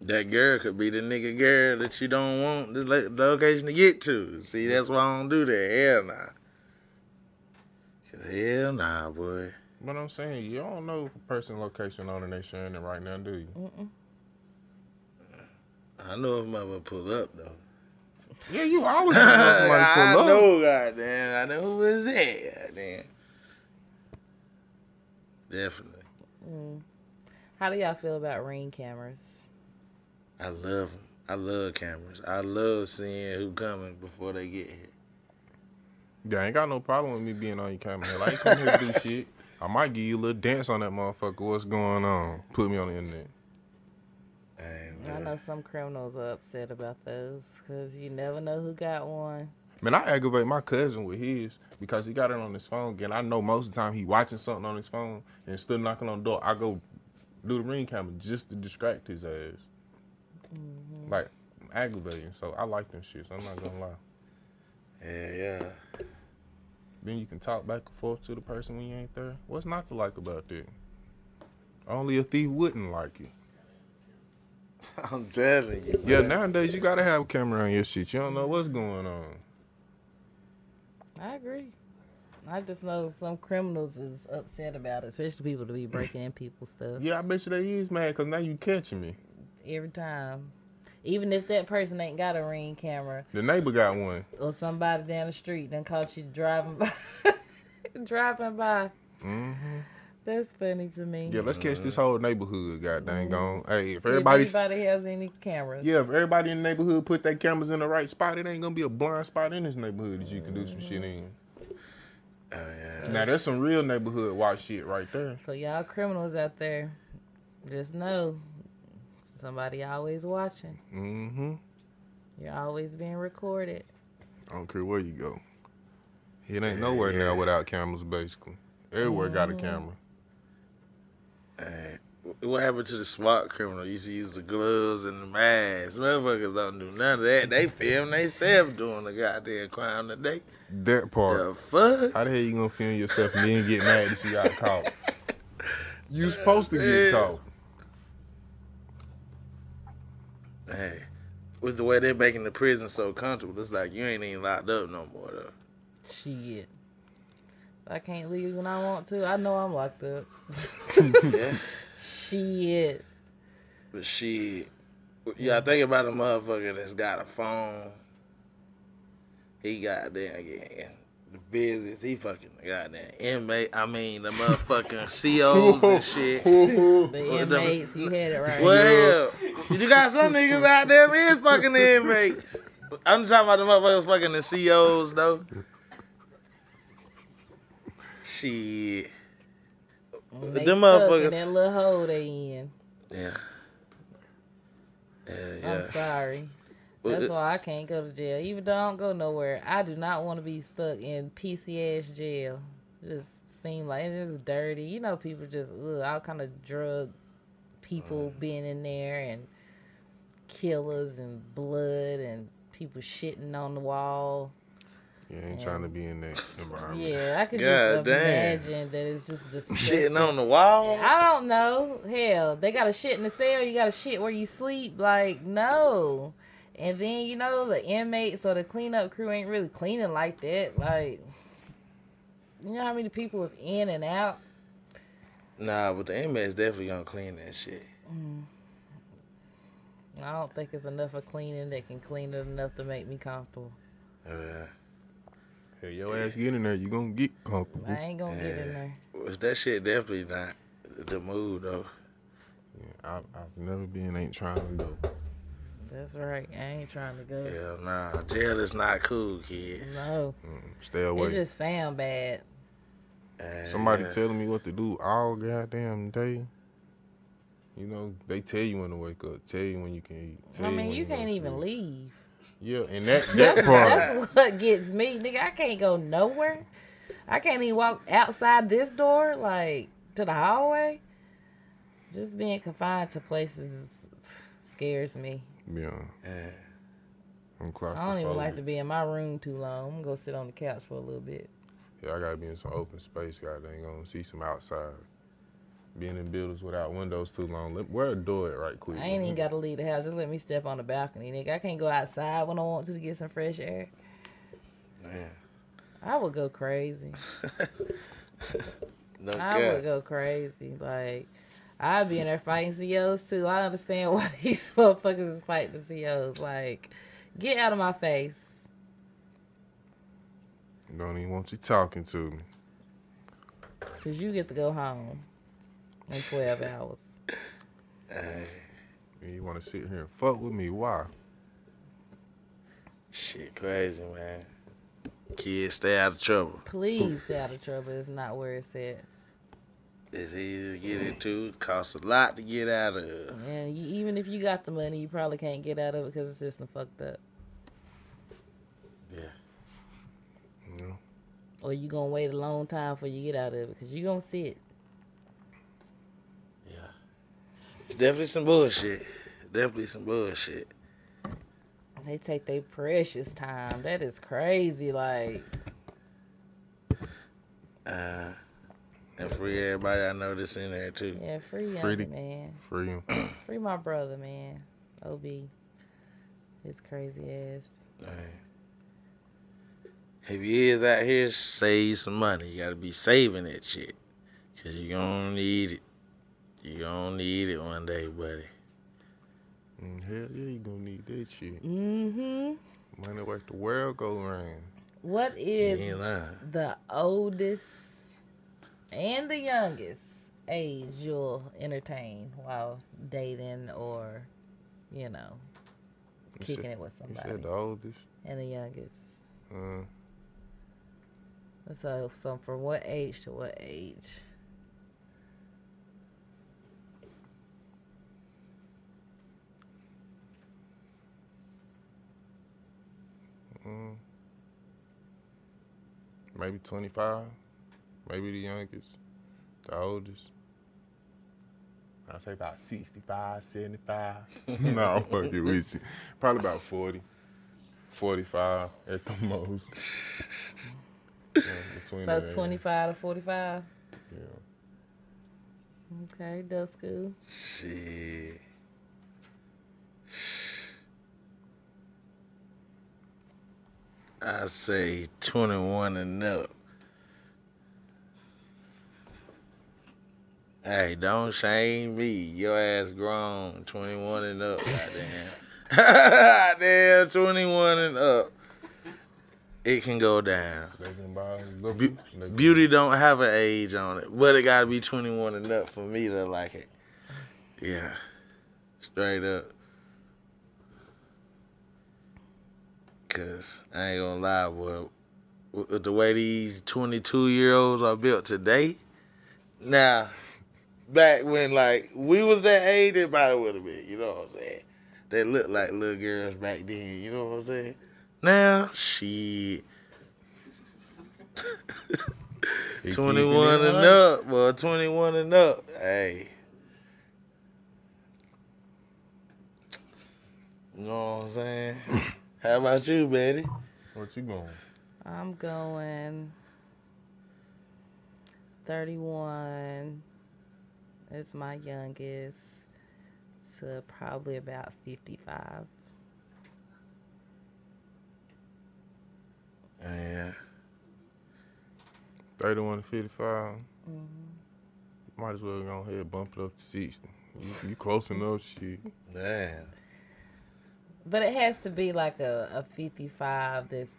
[SPEAKER 4] that girl could be the nigga girl that you don't want the, the location to get to. See, that's why I don't do that. Hell nah. Cause hell nah, boy.
[SPEAKER 3] But I'm saying you don't know if a person location on and they sharing it right now, do you?
[SPEAKER 1] Mm-mm.
[SPEAKER 4] I know if mother pull up though.
[SPEAKER 3] Yeah, you always know somebody
[SPEAKER 4] I
[SPEAKER 3] pull up.
[SPEAKER 4] know, goddamn. I know who is that, goddamn. Definitely.
[SPEAKER 1] Mm. How do y'all feel about ring cameras?
[SPEAKER 4] I love them. I love cameras. I love seeing who coming before they get here.
[SPEAKER 3] Yeah, I ain't got no problem with me being on your camera. Hell, I ain't come here to do shit. I might give you a little dance on that motherfucker. What's going on? Put me on the internet.
[SPEAKER 4] And,
[SPEAKER 1] I know some criminals are upset about those because you never know who got one.
[SPEAKER 3] Man, I aggravate my cousin with his because he got it on his phone. And I know most of the time he watching something on his phone and still knocking on the door. I go do the ring camera just to distract his ass. Mm-hmm. Like aggravating. So I like them shits. I'm not gonna lie.
[SPEAKER 4] Yeah, yeah.
[SPEAKER 3] Then you can talk back and forth to the person when you ain't there. What's not to like about that? Only a thief wouldn't like it.
[SPEAKER 4] I'm telling you.
[SPEAKER 3] Yeah,
[SPEAKER 4] man.
[SPEAKER 3] nowadays you gotta have a camera on your shit. You don't know what's going on.
[SPEAKER 1] I agree. I just know some criminals is upset about it, especially people to be breaking in people's stuff
[SPEAKER 3] Yeah, I bet you they is mad because now you catching me.
[SPEAKER 1] every time. Even if that person ain't got a ring camera
[SPEAKER 3] The neighbor got one.
[SPEAKER 1] or somebody down the street then caught you driving by, driving by.
[SPEAKER 3] hmm
[SPEAKER 1] That's funny to me.
[SPEAKER 3] Yeah, let's catch this whole neighborhood. God dang on. Hey, if
[SPEAKER 1] See
[SPEAKER 3] everybody's
[SPEAKER 1] if anybody has any cameras.
[SPEAKER 3] yeah, if everybody in the neighborhood put their cameras in the right spot, it ain't gonna be a blind spot in this neighborhood that you can do some shit in.
[SPEAKER 4] Oh, yeah.
[SPEAKER 3] Now there's some real neighborhood watch shit right there.
[SPEAKER 1] So y'all criminals out there, just know somebody always watching.
[SPEAKER 3] Mm-hmm.
[SPEAKER 1] You're always being recorded.
[SPEAKER 3] I don't care where you go. It ain't nowhere now without cameras, basically. Everywhere got a camera.
[SPEAKER 4] Hey, what happened to the SWAT criminal? Used to use the gloves and the mask. Motherfuckers don't do none of that. They film themselves doing the goddamn crime today.
[SPEAKER 3] That part.
[SPEAKER 4] The fuck?
[SPEAKER 3] How the hell you gonna film yourself and then get mad that you got caught? You supposed to get caught.
[SPEAKER 4] Hey, with the way they're making the prison so comfortable, it's like you ain't even locked up no more though.
[SPEAKER 1] Shit. I can't leave when I want to. I know I'm locked up.
[SPEAKER 4] yeah.
[SPEAKER 1] Shit.
[SPEAKER 4] But shit, yeah, I think about a motherfucker that's got a phone. He got damn yeah, the visits. He fucking goddamn inmate. I mean the motherfucking COs and shit.
[SPEAKER 1] The
[SPEAKER 4] Well, the-
[SPEAKER 1] inmates, you had it right.
[SPEAKER 4] Well, you got some niggas out there is fucking the inmates. I'm talking about the motherfuckers fucking the COs though. Shit.
[SPEAKER 1] When they
[SPEAKER 4] them
[SPEAKER 1] stuck in
[SPEAKER 4] motherfuckers-
[SPEAKER 1] that little hole they in.
[SPEAKER 4] Yeah. Yeah, yeah.
[SPEAKER 1] I'm
[SPEAKER 4] sorry.
[SPEAKER 1] That's why I can't go to jail. Even though I don't go nowhere, I do not want to be stuck in PC ass jail. It just seem like it is dirty. You know, people just ugh, all kind of drug people
[SPEAKER 4] Mm.
[SPEAKER 1] being in there and killers and blood and people shitting on the wall.
[SPEAKER 3] You ain't trying to be in that environment.
[SPEAKER 1] Yeah, I could
[SPEAKER 4] God
[SPEAKER 1] just
[SPEAKER 4] damn.
[SPEAKER 1] imagine that it's just disgusting.
[SPEAKER 4] Shitting on the wall.
[SPEAKER 1] I don't know. Hell, they got a shit in the cell. You got a shit where you sleep. Like no. And then you know the inmates or the cleanup crew ain't really cleaning like that. Like, you know how many people is in and out.
[SPEAKER 4] Nah, but the inmates definitely gonna clean that shit. Mm.
[SPEAKER 1] I don't think it's enough of cleaning that can clean it enough to make me comfortable.
[SPEAKER 4] Oh, yeah.
[SPEAKER 3] Hey, your ass get in there, you gonna get comfortable.
[SPEAKER 1] I ain't gonna get in there.
[SPEAKER 4] Was that shit definitely not the mood though.
[SPEAKER 3] Yeah, I, I've never been, ain't trying to go.
[SPEAKER 1] That's right. I ain't trying to go.
[SPEAKER 4] Hell nah, jail is not cool, kids.
[SPEAKER 1] No,
[SPEAKER 3] Mm, Stay
[SPEAKER 1] it just sound bad.
[SPEAKER 4] And,
[SPEAKER 3] Somebody
[SPEAKER 4] uh,
[SPEAKER 3] telling me what to do all goddamn day. You know, they tell you when to wake up, tell you when you can eat. Tell
[SPEAKER 1] I mean,
[SPEAKER 3] when
[SPEAKER 1] you can't even
[SPEAKER 3] sleep.
[SPEAKER 1] leave.
[SPEAKER 3] Yeah, and that that
[SPEAKER 1] That's,
[SPEAKER 3] part.
[SPEAKER 1] that's what gets me, nigga. I can't go nowhere. I can't even walk outside this door, like to the hallway. Just being confined to places scares me.
[SPEAKER 3] Yeah,
[SPEAKER 4] Yeah.
[SPEAKER 3] I'm
[SPEAKER 1] I don't even like to be in my room too long. I'm gonna go sit on the couch for a little bit.
[SPEAKER 3] Yeah, I gotta be in some open space. Goddamn, gonna see some outside. Being in buildings without windows too long. Let, where a door at right quick.
[SPEAKER 1] I ain't even gotta leave the house. Just let me step on the balcony, nigga. I can't go outside when I want to to get some fresh air.
[SPEAKER 4] Man.
[SPEAKER 1] I would go crazy.
[SPEAKER 4] No
[SPEAKER 1] I would go crazy. Like, I'd be in there fighting COs too. I understand why these motherfuckers is fighting the COs. Like, get out of my face.
[SPEAKER 3] Don't even want you talking to me.
[SPEAKER 1] Because you get to go home in 12 hours.
[SPEAKER 4] Hey,
[SPEAKER 3] And you want to sit here and fuck with me? Why?
[SPEAKER 4] shit crazy, man. Kids stay out of trouble.
[SPEAKER 1] Please stay out of trouble. It's not where it's at.
[SPEAKER 4] It's easy to get into. Costs a lot to get out of.
[SPEAKER 1] And you, even if you got the money, you probably can't get out of it because the system fucked up.
[SPEAKER 4] Yeah.
[SPEAKER 3] You know?
[SPEAKER 1] Or you going to wait a long time before you get out of it because you going to see it.
[SPEAKER 4] Yeah. It's definitely some bullshit. Definitely some bullshit.
[SPEAKER 1] They take their precious time. That is crazy. Like,
[SPEAKER 4] Uh, and free everybody I know that's in there too.
[SPEAKER 1] yeah, free young
[SPEAKER 3] Free the-
[SPEAKER 1] man.
[SPEAKER 3] Free him.
[SPEAKER 1] Free my brother, man. OB. His crazy ass.
[SPEAKER 4] Hey. If you is out here, save some money. You gotta be saving that shit. Cause you gonna need it. You gonna need it one day, buddy.
[SPEAKER 3] Mm, hell yeah, you gonna need that shit.
[SPEAKER 1] Mm-hmm.
[SPEAKER 3] Money like the world go round.
[SPEAKER 1] What
[SPEAKER 4] You
[SPEAKER 1] is
[SPEAKER 4] ain't lying.
[SPEAKER 1] the oldest and the youngest age you'll entertain while dating or, you know,
[SPEAKER 3] You
[SPEAKER 1] kicking
[SPEAKER 3] said-
[SPEAKER 1] it with
[SPEAKER 3] You
[SPEAKER 1] somebody?
[SPEAKER 3] said the oldest.
[SPEAKER 1] And the youngest.
[SPEAKER 3] Uh,
[SPEAKER 1] So, so from what age to what age?
[SPEAKER 3] mm, maybe 25. Maybe the youngest. The oldest. I say about 65, 75. no, I'm fucking with you. Probably about 40. 45 at the most. yeah, between
[SPEAKER 1] So
[SPEAKER 3] that,
[SPEAKER 1] 25 to 45?
[SPEAKER 3] Yeah.
[SPEAKER 1] Okay, that's cool.
[SPEAKER 4] Shit. I say 21 and up. Hey, don't shame me. Your ass grown. 21 and up, goddamn. Goddamn, 21 and up. It can go down.
[SPEAKER 3] They can buy little
[SPEAKER 4] Be- Beauty don't have an age on it, but it gotta be 21 and up for me to like it. Yeah, straight up. Cause I ain't gonna lie, boy. With with the way these 22 year olds are built today, now, back when like we was that age, everybody would have been. You know what I'm saying? They looked like little girls back then. You know what I'm saying? Now, shit.
[SPEAKER 3] they keeping
[SPEAKER 4] 21 and up, well, 21 and up. Hey. You know what I'm saying? How about you, Betty?
[SPEAKER 3] What you going?
[SPEAKER 1] I'm going 31 is my youngest to probably about 55.
[SPEAKER 4] Yeah.
[SPEAKER 3] 31 to 55. Mm-hmm. Might as well go ahead and bump it up to 60. You, you close enough, shit.
[SPEAKER 4] Damn.
[SPEAKER 1] But it has to be like a, a 55 that's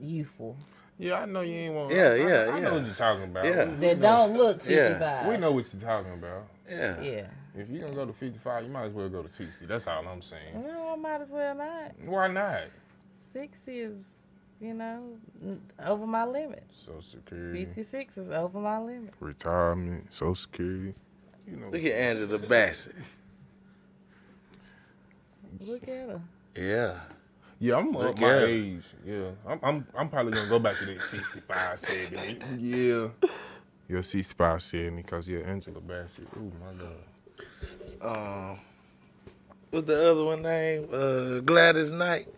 [SPEAKER 1] youthful.
[SPEAKER 3] Yeah, I know you ain't want.
[SPEAKER 4] Yeah,
[SPEAKER 3] I-
[SPEAKER 4] yeah,
[SPEAKER 3] I, I
[SPEAKER 4] yeah.
[SPEAKER 3] know what you're talking about.
[SPEAKER 4] Yeah.
[SPEAKER 3] We- we
[SPEAKER 1] That
[SPEAKER 3] know-
[SPEAKER 1] don't look
[SPEAKER 4] Yeah.
[SPEAKER 1] 55.
[SPEAKER 3] We know what you're talking about.
[SPEAKER 4] Yeah.
[SPEAKER 1] Yeah.
[SPEAKER 3] If you're gonna go to 55, you might as well go to 60. That's all I'm saying.
[SPEAKER 1] Well, I might as well not.
[SPEAKER 3] Why not?
[SPEAKER 1] 60 is, you know, over my limit.
[SPEAKER 3] Social Security,
[SPEAKER 1] 56 is over my limit.
[SPEAKER 3] retirement, Social Security. You know.
[SPEAKER 4] Look at Angela Bassett.
[SPEAKER 1] Look at her.
[SPEAKER 4] Yeah.
[SPEAKER 3] Yeah, I'm up
[SPEAKER 4] Look
[SPEAKER 3] my
[SPEAKER 4] at
[SPEAKER 3] age. Yeah, I'm, I'm I'm probably gonna go back to that 65, 70. Yeah. Yeah, 65, 70, because yeah, Angela Bassett. Oh my God.
[SPEAKER 4] Um, what's the other one name? Uh, Gladys Knight.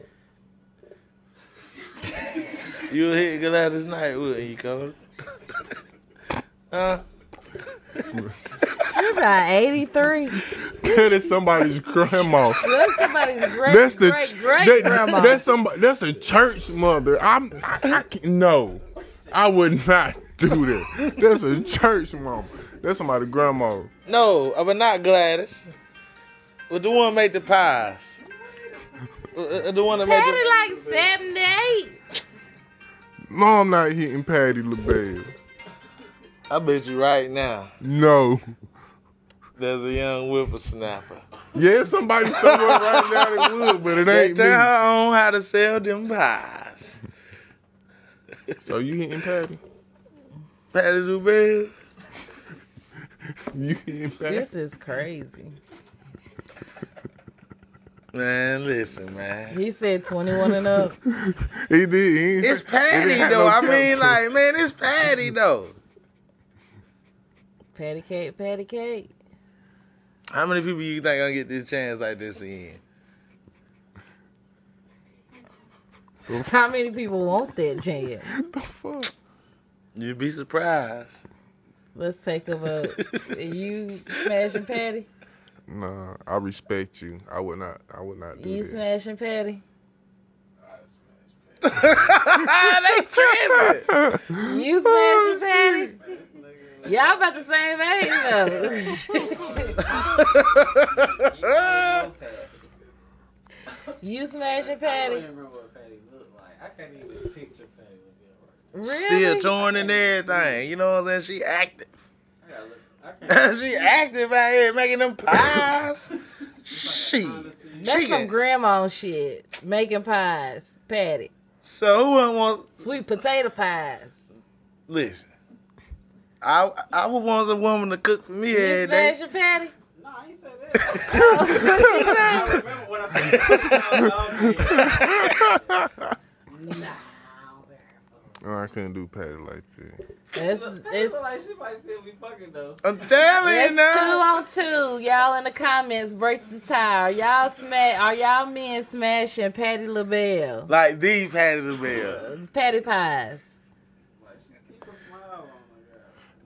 [SPEAKER 4] you hit Gladys Knight, wouldn't you, Cody? huh?
[SPEAKER 1] She's about 83.
[SPEAKER 3] That is somebody's grandma.
[SPEAKER 1] That's somebody's great,
[SPEAKER 3] That's the
[SPEAKER 1] great, great
[SPEAKER 3] that-
[SPEAKER 1] grandma.
[SPEAKER 3] That's somebody. That's a church mother. I'm. I, I can't, no, I would not do that. That's a church mom. That's somebody's grandma.
[SPEAKER 4] No, but not Gladys. But the one make the pies. The one that make
[SPEAKER 1] Patti
[SPEAKER 4] the.
[SPEAKER 1] like 78.
[SPEAKER 3] No, I'm not hitting Patti LaBelle.
[SPEAKER 4] I bet you right now,
[SPEAKER 3] No.
[SPEAKER 4] There's a young whippersnapper.
[SPEAKER 3] Yeah, somebody somewhere right now that would, but it
[SPEAKER 4] They
[SPEAKER 3] ain't
[SPEAKER 4] tell
[SPEAKER 3] me.
[SPEAKER 4] her on how to sell them pies.
[SPEAKER 3] So you hitting Patti?
[SPEAKER 4] Patti LaBelle.
[SPEAKER 3] You hitting Patti?
[SPEAKER 1] This is crazy.
[SPEAKER 4] Man, listen, man.
[SPEAKER 1] He said 21 and up.
[SPEAKER 3] He did. He ain't
[SPEAKER 4] It's Patti
[SPEAKER 3] didn't
[SPEAKER 4] though.
[SPEAKER 3] no
[SPEAKER 4] I mean, like, man, it's Patti though.
[SPEAKER 1] Patty cake, patty cake.
[SPEAKER 4] How many people you think gonna get this chance like this again?
[SPEAKER 1] How many people want that chance?
[SPEAKER 3] the fuck?
[SPEAKER 4] You'd be surprised.
[SPEAKER 1] Let's take a vote. you smashing Patti?
[SPEAKER 3] Nah, I respect you. I would not. I would not do
[SPEAKER 1] You
[SPEAKER 3] that.
[SPEAKER 1] smashing Patti?
[SPEAKER 4] Ah, they tripping.
[SPEAKER 1] You
[SPEAKER 3] Oh,
[SPEAKER 1] smashing Patti? Y'all about the same age though. you smashing
[SPEAKER 5] I don't
[SPEAKER 1] Patti?
[SPEAKER 5] remember what Patti looked like. I can't even picture Patti LaBelle right
[SPEAKER 1] Really?
[SPEAKER 4] Still torn and everything. You know what I'm saying? She active.
[SPEAKER 5] I look. I
[SPEAKER 4] she active out here making them pies. she.
[SPEAKER 1] That's
[SPEAKER 4] she
[SPEAKER 1] some grandma shit. Making pies. Patti.
[SPEAKER 4] So who wouldn't want?
[SPEAKER 1] Sweet potato pies.
[SPEAKER 4] Listen. I I would want a woman to cook for me
[SPEAKER 1] You
[SPEAKER 4] every day.
[SPEAKER 1] smashing Patti?
[SPEAKER 5] No, I ain't said that. I remember what I said.
[SPEAKER 3] No, I couldn't do Patti like that.
[SPEAKER 1] That's,
[SPEAKER 5] Patti
[SPEAKER 1] it's,
[SPEAKER 5] like she might still be fucking though.
[SPEAKER 4] I'm telling
[SPEAKER 1] it's
[SPEAKER 4] you
[SPEAKER 1] two on two. Y'all in the comments, break the tie. Y'all smash? Are y'all men smashing Patti LaBelle?
[SPEAKER 4] Like the Patti LaBelle.
[SPEAKER 1] Patty pies.
[SPEAKER 5] Like she keep a smile on my god.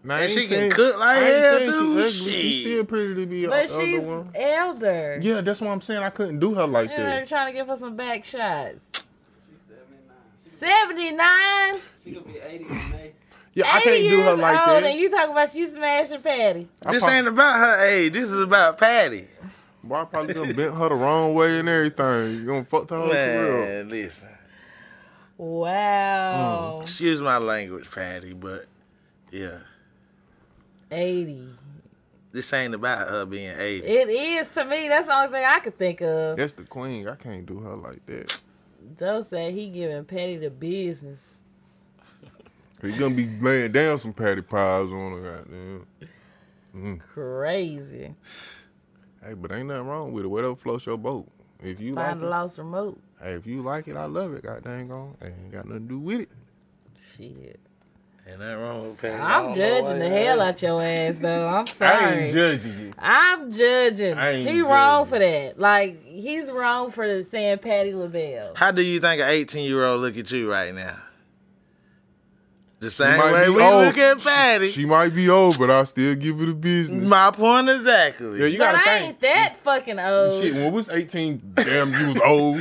[SPEAKER 3] Now, I
[SPEAKER 4] And
[SPEAKER 3] ain't
[SPEAKER 4] she can
[SPEAKER 3] saying-
[SPEAKER 4] cook like hell, too.
[SPEAKER 3] She ugly. She's still pretty to be a
[SPEAKER 1] But
[SPEAKER 3] other
[SPEAKER 1] she's
[SPEAKER 3] one.
[SPEAKER 1] elder.
[SPEAKER 3] Yeah, that's what I'm saying. I couldn't do her like
[SPEAKER 1] Yeah, they're
[SPEAKER 3] that.
[SPEAKER 1] trying to give her some back shots.
[SPEAKER 5] She's 79. She,
[SPEAKER 1] 79?
[SPEAKER 5] she gonna be 80 in May.
[SPEAKER 3] Yeah, I
[SPEAKER 1] 80
[SPEAKER 3] can't do her
[SPEAKER 1] years
[SPEAKER 3] like
[SPEAKER 1] old,
[SPEAKER 3] that.
[SPEAKER 1] And you talking about you smashing Patti.
[SPEAKER 3] I
[SPEAKER 4] This
[SPEAKER 3] prob-
[SPEAKER 4] ain't about her age. This is about Patti.
[SPEAKER 3] Boy, I probably gonna bent her the wrong way and everything. You gonna fuck her whole career. up.
[SPEAKER 4] Man, listen.
[SPEAKER 1] Wow.
[SPEAKER 4] Excuse my language, Patti, but yeah.
[SPEAKER 1] 80.
[SPEAKER 4] This ain't about her being 80.
[SPEAKER 1] It is to me. That's the only thing I could think of.
[SPEAKER 3] That's the queen. I can't do her like that.
[SPEAKER 1] Joe said he giving Patti the business.
[SPEAKER 3] He's gonna be laying down some patty pies on her, goddamn. Mm.
[SPEAKER 1] Crazy.
[SPEAKER 3] Hey, but ain't nothing wrong with it. Whatever floats your boat. If you
[SPEAKER 1] Find a
[SPEAKER 3] like it,
[SPEAKER 1] lost remote.
[SPEAKER 3] hey, if you like it, I love it. God dang on, ain't got nothing to do with it.
[SPEAKER 1] Shit.
[SPEAKER 4] Ain't nothing wrong with Patti. I
[SPEAKER 1] I'm judging the hell out your ass though. I'm sorry.
[SPEAKER 3] I ain't judging you.
[SPEAKER 1] I'm judging.
[SPEAKER 3] I ain't
[SPEAKER 1] he wrong for that. Like he's wrong for saying Patti LaBelle.
[SPEAKER 4] How do you think an 18 year old look at you right now? The
[SPEAKER 3] She
[SPEAKER 4] same
[SPEAKER 3] might
[SPEAKER 4] way
[SPEAKER 3] be
[SPEAKER 4] we
[SPEAKER 3] old.
[SPEAKER 4] look at Patti.
[SPEAKER 3] She, she might be old, but I still give her the business.
[SPEAKER 4] My point exactly.
[SPEAKER 3] Yeah, you
[SPEAKER 1] But
[SPEAKER 3] gotta
[SPEAKER 1] I
[SPEAKER 3] think.
[SPEAKER 1] ain't that fucking old.
[SPEAKER 3] Shit, when we was 18, damn, you was old.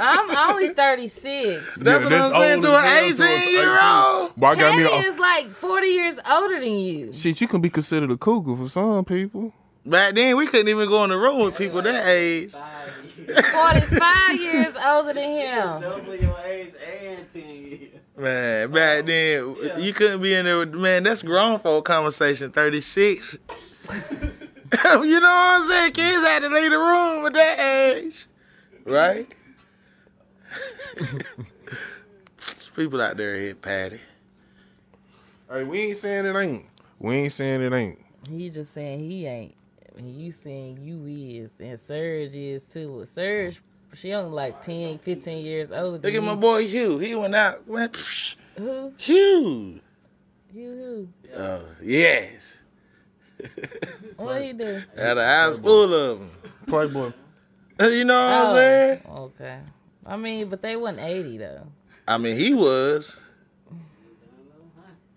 [SPEAKER 1] I'm only 36.
[SPEAKER 4] That's what I'm saying to an
[SPEAKER 3] hell, to a
[SPEAKER 4] 18-year-old.
[SPEAKER 3] Boy, I got
[SPEAKER 1] Patti
[SPEAKER 3] me a,
[SPEAKER 1] is like 40 years older than you.
[SPEAKER 3] Shit, you can be considered a cougar for some people.
[SPEAKER 4] Back then, we couldn't even go in the room with people that age.
[SPEAKER 1] 45 years older than him.
[SPEAKER 5] Double your age and 10 years.
[SPEAKER 4] Man, back oh, then, you couldn't be in there with, man, that's grown folk conversation, 36. you know what I'm saying? Kids had to leave the room at that age. Right? People out there hit Patti.
[SPEAKER 3] Hey, we ain't saying it ain't. We ain't saying it ain't.
[SPEAKER 1] He just saying he ain't. And you saying you is. And Serge is too. Serge, she only like 10, 15 years older
[SPEAKER 4] Look at my boy Hugh. He went out, went, psh,
[SPEAKER 1] Who?
[SPEAKER 4] Hugh.
[SPEAKER 1] You
[SPEAKER 4] Oh, uh, yes.
[SPEAKER 1] who? What he do?
[SPEAKER 4] Had a house full of them.
[SPEAKER 3] Playboy.
[SPEAKER 4] You know what I'm oh, saying?
[SPEAKER 1] Oh, okay. I mean, but they wasn't 80 though.
[SPEAKER 4] I mean, he was.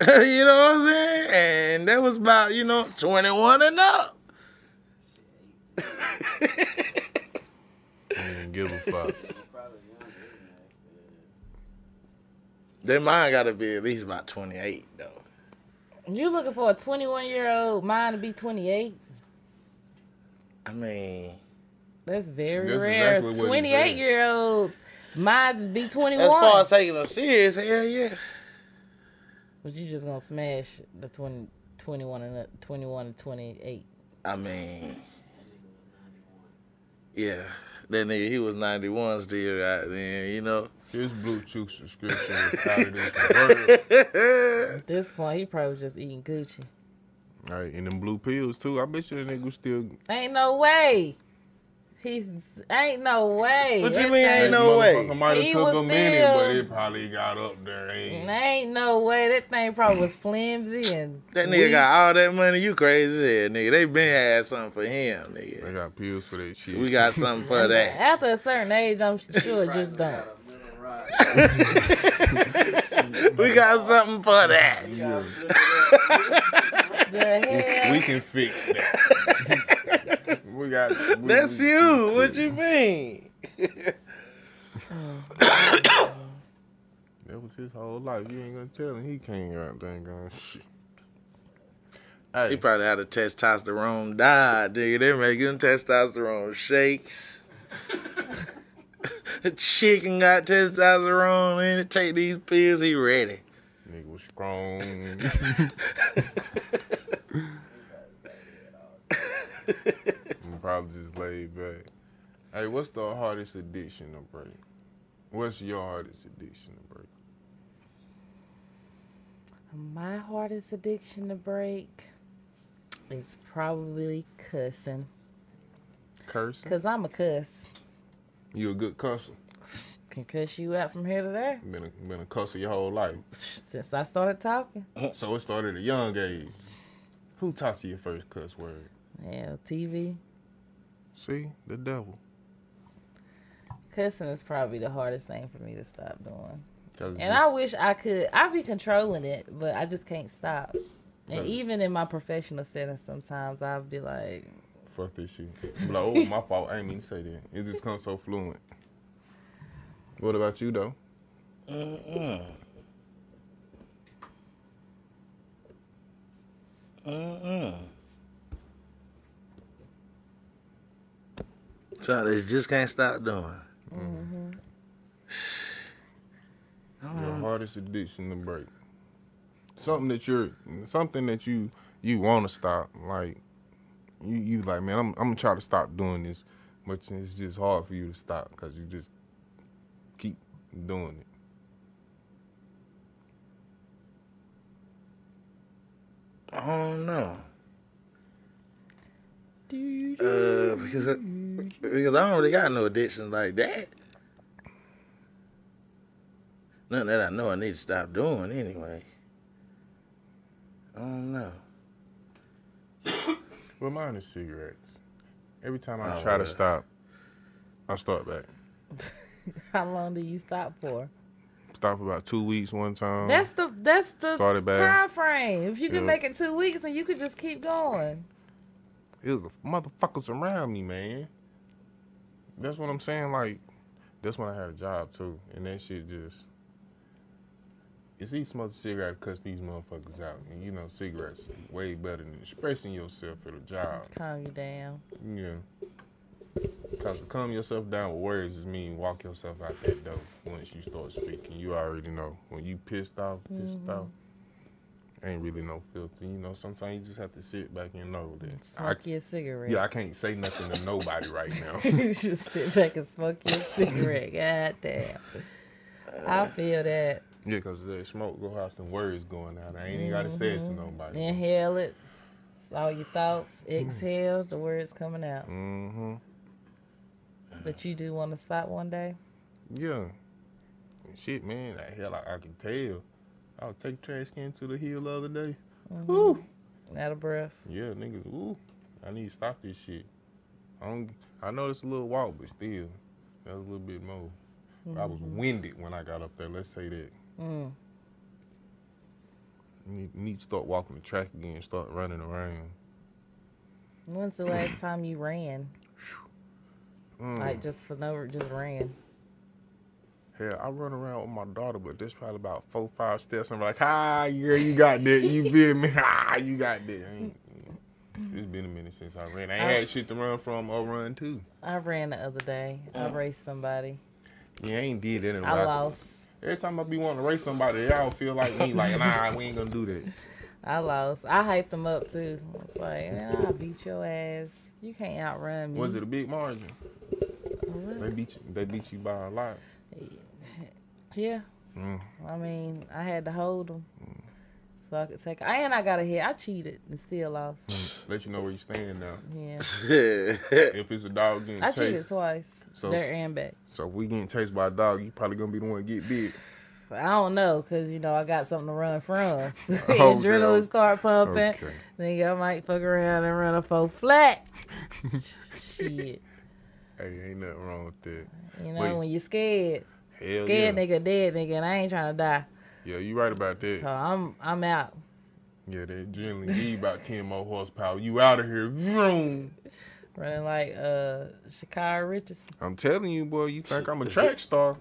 [SPEAKER 4] you know what I'm saying? And that was about, you know, 21 and up.
[SPEAKER 3] Ain't give a fuck.
[SPEAKER 4] Then mine got to be at least about 28, though.
[SPEAKER 1] You looking for a 21 year old mine to be 28?
[SPEAKER 4] I mean,
[SPEAKER 1] That's very
[SPEAKER 3] That's
[SPEAKER 1] rare.
[SPEAKER 3] exactly
[SPEAKER 1] 28 year olds, mine's be 21.
[SPEAKER 4] as far as taking them serious, hell yeah.
[SPEAKER 1] but you just gonna smash the 20, 21 and the- 21 and 28.
[SPEAKER 4] I mean, yeah. That nigga, he was 91 still out there, you know?
[SPEAKER 3] His Bluetooth subscription is out of this world.
[SPEAKER 1] At this point, he probably just eating Gucci.
[SPEAKER 3] All right, and them blue pills too. I bet you the nigga was still.
[SPEAKER 1] Ain't no way. He's ain't no way.
[SPEAKER 4] What you mean
[SPEAKER 1] thing-
[SPEAKER 4] ain't no way?
[SPEAKER 3] Motherfucker might have took
[SPEAKER 1] was
[SPEAKER 3] a minute, but
[SPEAKER 1] still-
[SPEAKER 3] it probably got up there. Ain't.
[SPEAKER 1] Ain't no way. That thing probably was flimsy and
[SPEAKER 4] That nigga
[SPEAKER 1] weak.
[SPEAKER 4] got all that money. You crazy as hell, nigga. They been had something for him, nigga.
[SPEAKER 3] They got pills for that shit.
[SPEAKER 4] We got something for that.
[SPEAKER 1] After a certain age, I'm sure just don't.
[SPEAKER 5] Got a little ride.
[SPEAKER 4] We got something for that.
[SPEAKER 1] The hell?
[SPEAKER 3] we can fix that. we got. We,
[SPEAKER 4] That's
[SPEAKER 3] we-
[SPEAKER 4] you.
[SPEAKER 3] we
[SPEAKER 4] What you mean?
[SPEAKER 3] That was his whole life. You ain't gonna tell him he can't out there going shit. Hey,
[SPEAKER 4] He probably had a testosterone diet, nigga. They making testosterone shakes. Chicken got testosterone in it. Take these pills, he ready.
[SPEAKER 3] nigga was strong. I'm probably just laid back. Hey, what's the hardest addiction to break? What's your hardest addiction to break?
[SPEAKER 1] My hardest addiction to break is probably cussing.
[SPEAKER 3] Cursing?
[SPEAKER 1] Cause I'm a cuss.
[SPEAKER 3] You a good cusser.
[SPEAKER 1] Can cuss you out from here to there.
[SPEAKER 3] Been a, been a cusser your whole life.
[SPEAKER 1] Since I started talking.
[SPEAKER 3] So it started at a young age. Who taught you your first cuss word?
[SPEAKER 1] Yeah, TV.
[SPEAKER 3] See, the devil.
[SPEAKER 1] Cussing is probably the hardest thing for me to stop doing. And
[SPEAKER 3] just-
[SPEAKER 1] I wish I could. I'd be controlling it, but I just can't stop. And
[SPEAKER 3] Right.
[SPEAKER 1] even in my professional setting, sometimes I'll be like,
[SPEAKER 3] Fuck this shit. Be like, oh, my fault. I ain't mean to say that. It just comes so fluent. What about you, though?
[SPEAKER 4] Mm-mm. Mm-mm. So they just can't stop doing. Mm-hmm.
[SPEAKER 3] Your hardest addiction to break. Something that you're, something that you you want to stop. Like you, you like, man, I'm, I'm gonna try to stop doing this, but it's just hard for you to stop because you just keep doing it.
[SPEAKER 4] I don't know. Uh, because I, because I don't really got no addiction like that. Nothing that I know I need to stop doing anyway. I don't know.
[SPEAKER 3] Well, mine is cigarettes. Every time I
[SPEAKER 4] Oh,
[SPEAKER 3] try to stop, I start back.
[SPEAKER 1] "How long do you stop for?"
[SPEAKER 3] Stop for about two weeks one time.
[SPEAKER 1] That's the that's the time frame. If you can
[SPEAKER 3] Yeah.
[SPEAKER 1] make it two weeks, then you can just keep going.
[SPEAKER 3] It was the motherfuckers around me, man. That's what I'm saying. Like, that's when I had a job too, and that shit just it's easy to smoke a cigarette to cuss these motherfuckers out. And you know, cigarettes way better than expressing yourself at a job.
[SPEAKER 1] Calm you down.
[SPEAKER 3] Yeah. Cause to calm yourself down with words is mean walk yourself out that door once you start speaking. You already know. When you pissed off, pissed mm-hmm. off, ain't really no filthy. You know, sometimes you just have to sit back and know that. I,
[SPEAKER 1] Smoke your cigarette.
[SPEAKER 3] yeah, I can't say nothing to nobody right now.
[SPEAKER 1] you should sit back and smoke your cigarette. God damn. I feel that.
[SPEAKER 3] yeah, cause that smoke go out and words going out. I ain't even gotta say it to nobody.
[SPEAKER 1] Inhale it. It's all your thoughts. Exhale, the words coming out.
[SPEAKER 3] Mm-hmm.
[SPEAKER 1] But you do want to stop one day?
[SPEAKER 3] Yeah. Shit, man, that hell I, I can tell. I was taking trash can to the hill the other day. Ooh,
[SPEAKER 1] Out of breath.
[SPEAKER 3] Yeah, niggas, ooh, I need to stop this shit. I don't, I know it's a little walk, but still, that was a little bit more. I was winded when I got up there. Let's say that.
[SPEAKER 1] Mm.
[SPEAKER 3] Need, need to start walking the track again. Start running around.
[SPEAKER 1] When's the last time you ran?
[SPEAKER 3] Mm.
[SPEAKER 1] Like just for no, just ran.
[SPEAKER 3] Hell, I run around with my daughter, but there's probably about four, five steps. I'm like, ah, girl, you got that. You feel me? Ah, you got that. I ain't- It's been a minute since I ran. I ain't
[SPEAKER 1] I-
[SPEAKER 3] had shit to run from or run to.
[SPEAKER 1] I ran the other day. I raced somebody.
[SPEAKER 3] Yeah, I ain't did that in a
[SPEAKER 1] I
[SPEAKER 3] while.
[SPEAKER 1] I lost.
[SPEAKER 3] Every time I be wanting to race somebody, y'all feel like me, like, nah, we ain't gonna do that.
[SPEAKER 1] I lost. I hyped them up too. I was like, man, I'll beat your ass. You can't outrun me.
[SPEAKER 3] Was it a big margin? They beat you. They beat you by a lot.
[SPEAKER 1] Yeah.
[SPEAKER 3] Mm.
[SPEAKER 1] I mean, I had to hold them. So I could take. And I got a hit. I cheated and still lost.
[SPEAKER 3] Let you know where you stand now.
[SPEAKER 1] Yeah.
[SPEAKER 3] If it's a dog getting
[SPEAKER 1] I
[SPEAKER 3] chased,
[SPEAKER 1] cheated twice.
[SPEAKER 3] So-
[SPEAKER 1] there and back.
[SPEAKER 3] so if we getting chased by a dog, you probably gonna be the one to get bit.
[SPEAKER 1] I don't know, cause you know I got something to run from.
[SPEAKER 3] Okay,
[SPEAKER 1] Adrenaline
[SPEAKER 3] okay.
[SPEAKER 1] start pumping.
[SPEAKER 3] Okay.
[SPEAKER 1] Nigga, I might fuck around and run a full flat. Shit,
[SPEAKER 3] Hey, ain't nothing wrong with that.
[SPEAKER 1] you know
[SPEAKER 3] Wait.
[SPEAKER 1] when you're scared,
[SPEAKER 3] Hell
[SPEAKER 1] scared
[SPEAKER 3] yeah.
[SPEAKER 1] nigga dead nigga, and I ain't trying to die.
[SPEAKER 3] Yeah, you right about that.
[SPEAKER 1] So
[SPEAKER 3] that.
[SPEAKER 1] I'm I'm out.
[SPEAKER 3] Yeah, that adrenaline give you about ten more horsepower. You out of here. Vroom.
[SPEAKER 1] Running like uh Sha'Carri Richardson.
[SPEAKER 3] I'm telling you, boy. You think I'm a track star?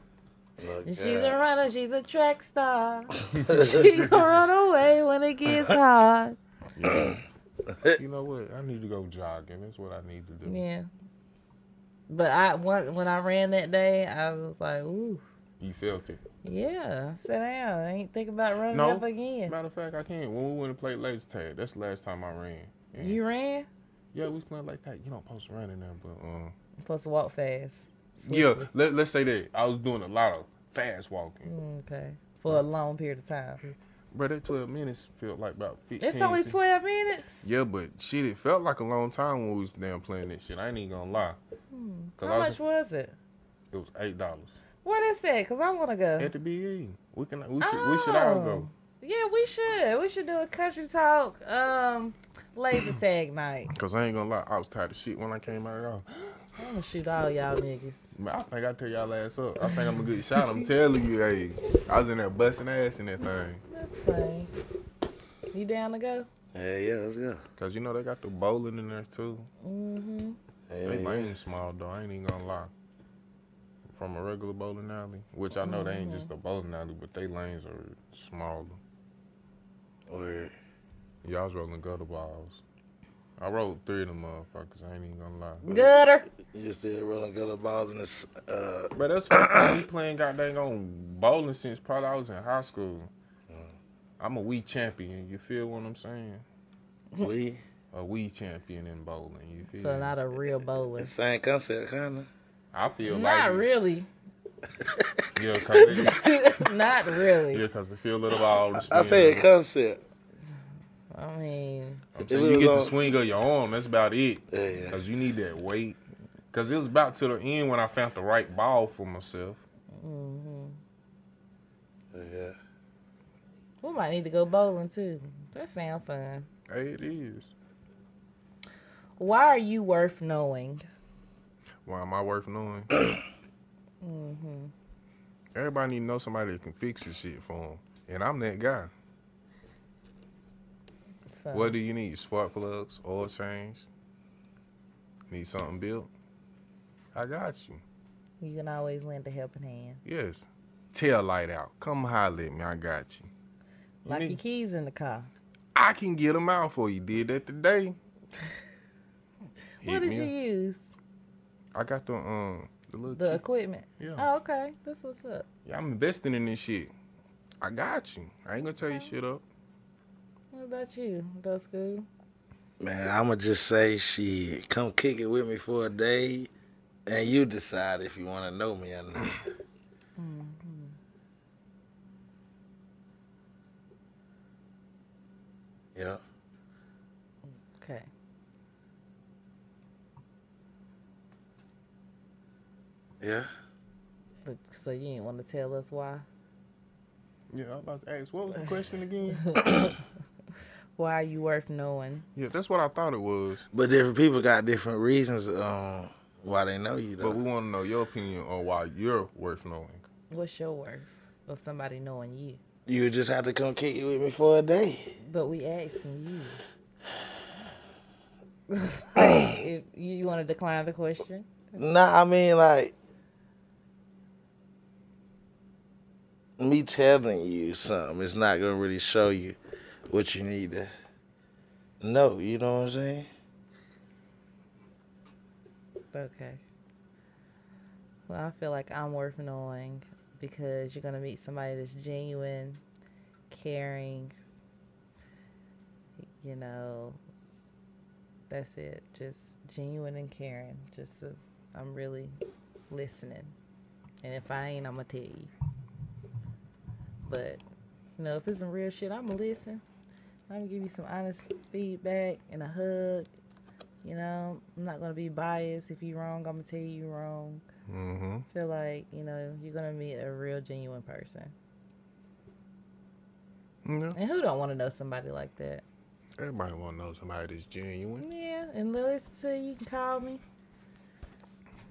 [SPEAKER 4] Look,
[SPEAKER 1] She's
[SPEAKER 4] yeah.
[SPEAKER 1] a runner, she's a track star. she gonna run away when it gets hard.
[SPEAKER 3] Yeah. you know what? I need to go jogging. That's what I need to do.
[SPEAKER 1] Yeah. But I when when I ran that day, I was like, ooh,
[SPEAKER 3] You felt it.
[SPEAKER 1] yeah, sit down. I ain't think about running
[SPEAKER 3] No.
[SPEAKER 1] up again.
[SPEAKER 3] Matter of fact, I can't. When we went and played laser tag, that's the last time I ran. And
[SPEAKER 1] You ran?
[SPEAKER 3] yeah, we was playing like that. You don't post running run in there, but um,
[SPEAKER 1] supposed to walk fast.
[SPEAKER 3] yeah. Let, let's say that I was doing a lot of fast walking,
[SPEAKER 1] Mm, Okay. For a long period of time.
[SPEAKER 3] but that twelve minutes felt like about fifteen.
[SPEAKER 1] It's only 12 minutes.
[SPEAKER 3] Yeah, but shit, it felt like a long time when we was damn playing that shit. I ain't even gonna lie. Cause
[SPEAKER 1] How
[SPEAKER 3] I
[SPEAKER 1] much
[SPEAKER 3] was,
[SPEAKER 1] was it?
[SPEAKER 3] it was eight dollars
[SPEAKER 1] Where is that? Because I want to go.
[SPEAKER 3] at the BE. We can we should we should all go.
[SPEAKER 1] Oh. Yeah, we should. We should do a Kuntry Talk um laser tag night.
[SPEAKER 3] Cause I ain't gonna lie, I was tired of shit when I came out. Y'all.
[SPEAKER 1] I'm gonna shoot all y'all niggas.
[SPEAKER 3] Man, I think I tear y'all ass up. I think I'm a good shot. I'm telling you, hey, I was in there busting ass in that thing.
[SPEAKER 1] That's fine. You down to go?
[SPEAKER 4] Yeah, yeah, let's go.
[SPEAKER 3] Cause you know they got the bowling in there too.
[SPEAKER 1] Mm-hmm.
[SPEAKER 4] Yeah,
[SPEAKER 3] They
[SPEAKER 4] yeah.
[SPEAKER 3] lane small though. I ain't even gonna lie. From a regular bowling alley, which I know they ain't just a bowling alley, but they lanes are smaller.
[SPEAKER 4] Word.
[SPEAKER 3] Yeah, I was rolling gutter balls. I rolled three of them motherfuckers. I ain't even gonna lie.
[SPEAKER 1] Gutter.
[SPEAKER 4] You still rolling gutter balls in this? Uh,
[SPEAKER 3] But that's the first time we playing goddamn on bowling since probably I was in high school. I'm a Wii champion. You feel what I'm saying?
[SPEAKER 4] we
[SPEAKER 3] A Wii champion in bowling. You feel?
[SPEAKER 1] So not a real bowler.
[SPEAKER 4] the same concept, kind of.
[SPEAKER 3] I feel
[SPEAKER 1] Not
[SPEAKER 3] like
[SPEAKER 1] really.
[SPEAKER 3] Yeah, cause they,
[SPEAKER 1] not really.
[SPEAKER 3] yeah, cause the feel of the ball. the
[SPEAKER 4] I say a concept.
[SPEAKER 1] I mean,
[SPEAKER 3] I'm saying you
[SPEAKER 4] was
[SPEAKER 3] get the swing of your arm. That's about it.
[SPEAKER 4] Yeah, yeah.
[SPEAKER 3] Cause you need that weight. Cause it was about to the end when I found the right ball for myself. Mm-hmm.
[SPEAKER 4] Yeah.
[SPEAKER 1] we might need to go bowling too. That sounds fun.
[SPEAKER 3] Hey, it is.
[SPEAKER 1] Why are you worth knowing?
[SPEAKER 3] Why am I worth knowing?
[SPEAKER 1] Mm-hmm.
[SPEAKER 3] Everybody need to know somebody that can fix your shit for them, and I'm that guy.
[SPEAKER 1] So,
[SPEAKER 3] What do you need? Spark plugs, oil change. Need something built? I got you.
[SPEAKER 1] you can always lend a helping hand.
[SPEAKER 3] Yes. tail light out. Come holler at me. I got you.
[SPEAKER 1] Like
[SPEAKER 3] need-
[SPEAKER 1] your keys in the car.
[SPEAKER 3] I can get them out for you. Did that today.
[SPEAKER 1] What did you use?
[SPEAKER 3] I got the um the little
[SPEAKER 1] The
[SPEAKER 3] key.
[SPEAKER 1] equipment.
[SPEAKER 3] Yeah.
[SPEAKER 1] Oh, okay. That's what's up.
[SPEAKER 3] Yeah, I'm investing in this shit. I got you. I ain't gonna tell you shit up.
[SPEAKER 1] What about you, Doe Skool?
[SPEAKER 4] Man, I'ma just say she come kick it with me for a day, and you decide if you want to know me or not. Yeah.
[SPEAKER 1] Okay.
[SPEAKER 4] Yeah.
[SPEAKER 1] But, so you didn't want to tell us why?
[SPEAKER 3] Yeah, I was about to ask, what was the question again?
[SPEAKER 1] Why are you worth knowing?
[SPEAKER 3] yeah, that's what I thought it was.
[SPEAKER 4] But different people got different reasons um, why they know you, though.
[SPEAKER 3] But we want to know your opinion on why you're worth knowing.
[SPEAKER 1] What's your worth of somebody knowing you?
[SPEAKER 4] you just have to come kick it with me for a day.
[SPEAKER 1] But we asking you. if you, you want to decline the question?
[SPEAKER 4] Nah, I mean like me telling you something. It's not gonna really show you what you need to know. You know what I'm saying?
[SPEAKER 1] Okay. Well, I feel like I'm worth knowing because you're gonna meet somebody that's genuine, caring. You know, that's it. Just genuine and caring. Just, uh, I'm really listening, and if I ain't, I'm gonna tell you. But you know, if it's some real shit, I'm gonna listen. I'm gonna give you some honest feedback and a hug. You know, I'm not gonna be biased. If you're wrong, I'm gonna tell you you're wrong.
[SPEAKER 3] Mm-hmm.
[SPEAKER 1] Feel like you know you're gonna meet a real, genuine person.
[SPEAKER 3] Yeah.
[SPEAKER 1] And who don't want to know somebody like that?
[SPEAKER 3] Everybody want to know somebody that's genuine.
[SPEAKER 1] Yeah, and listen to you. You can call me.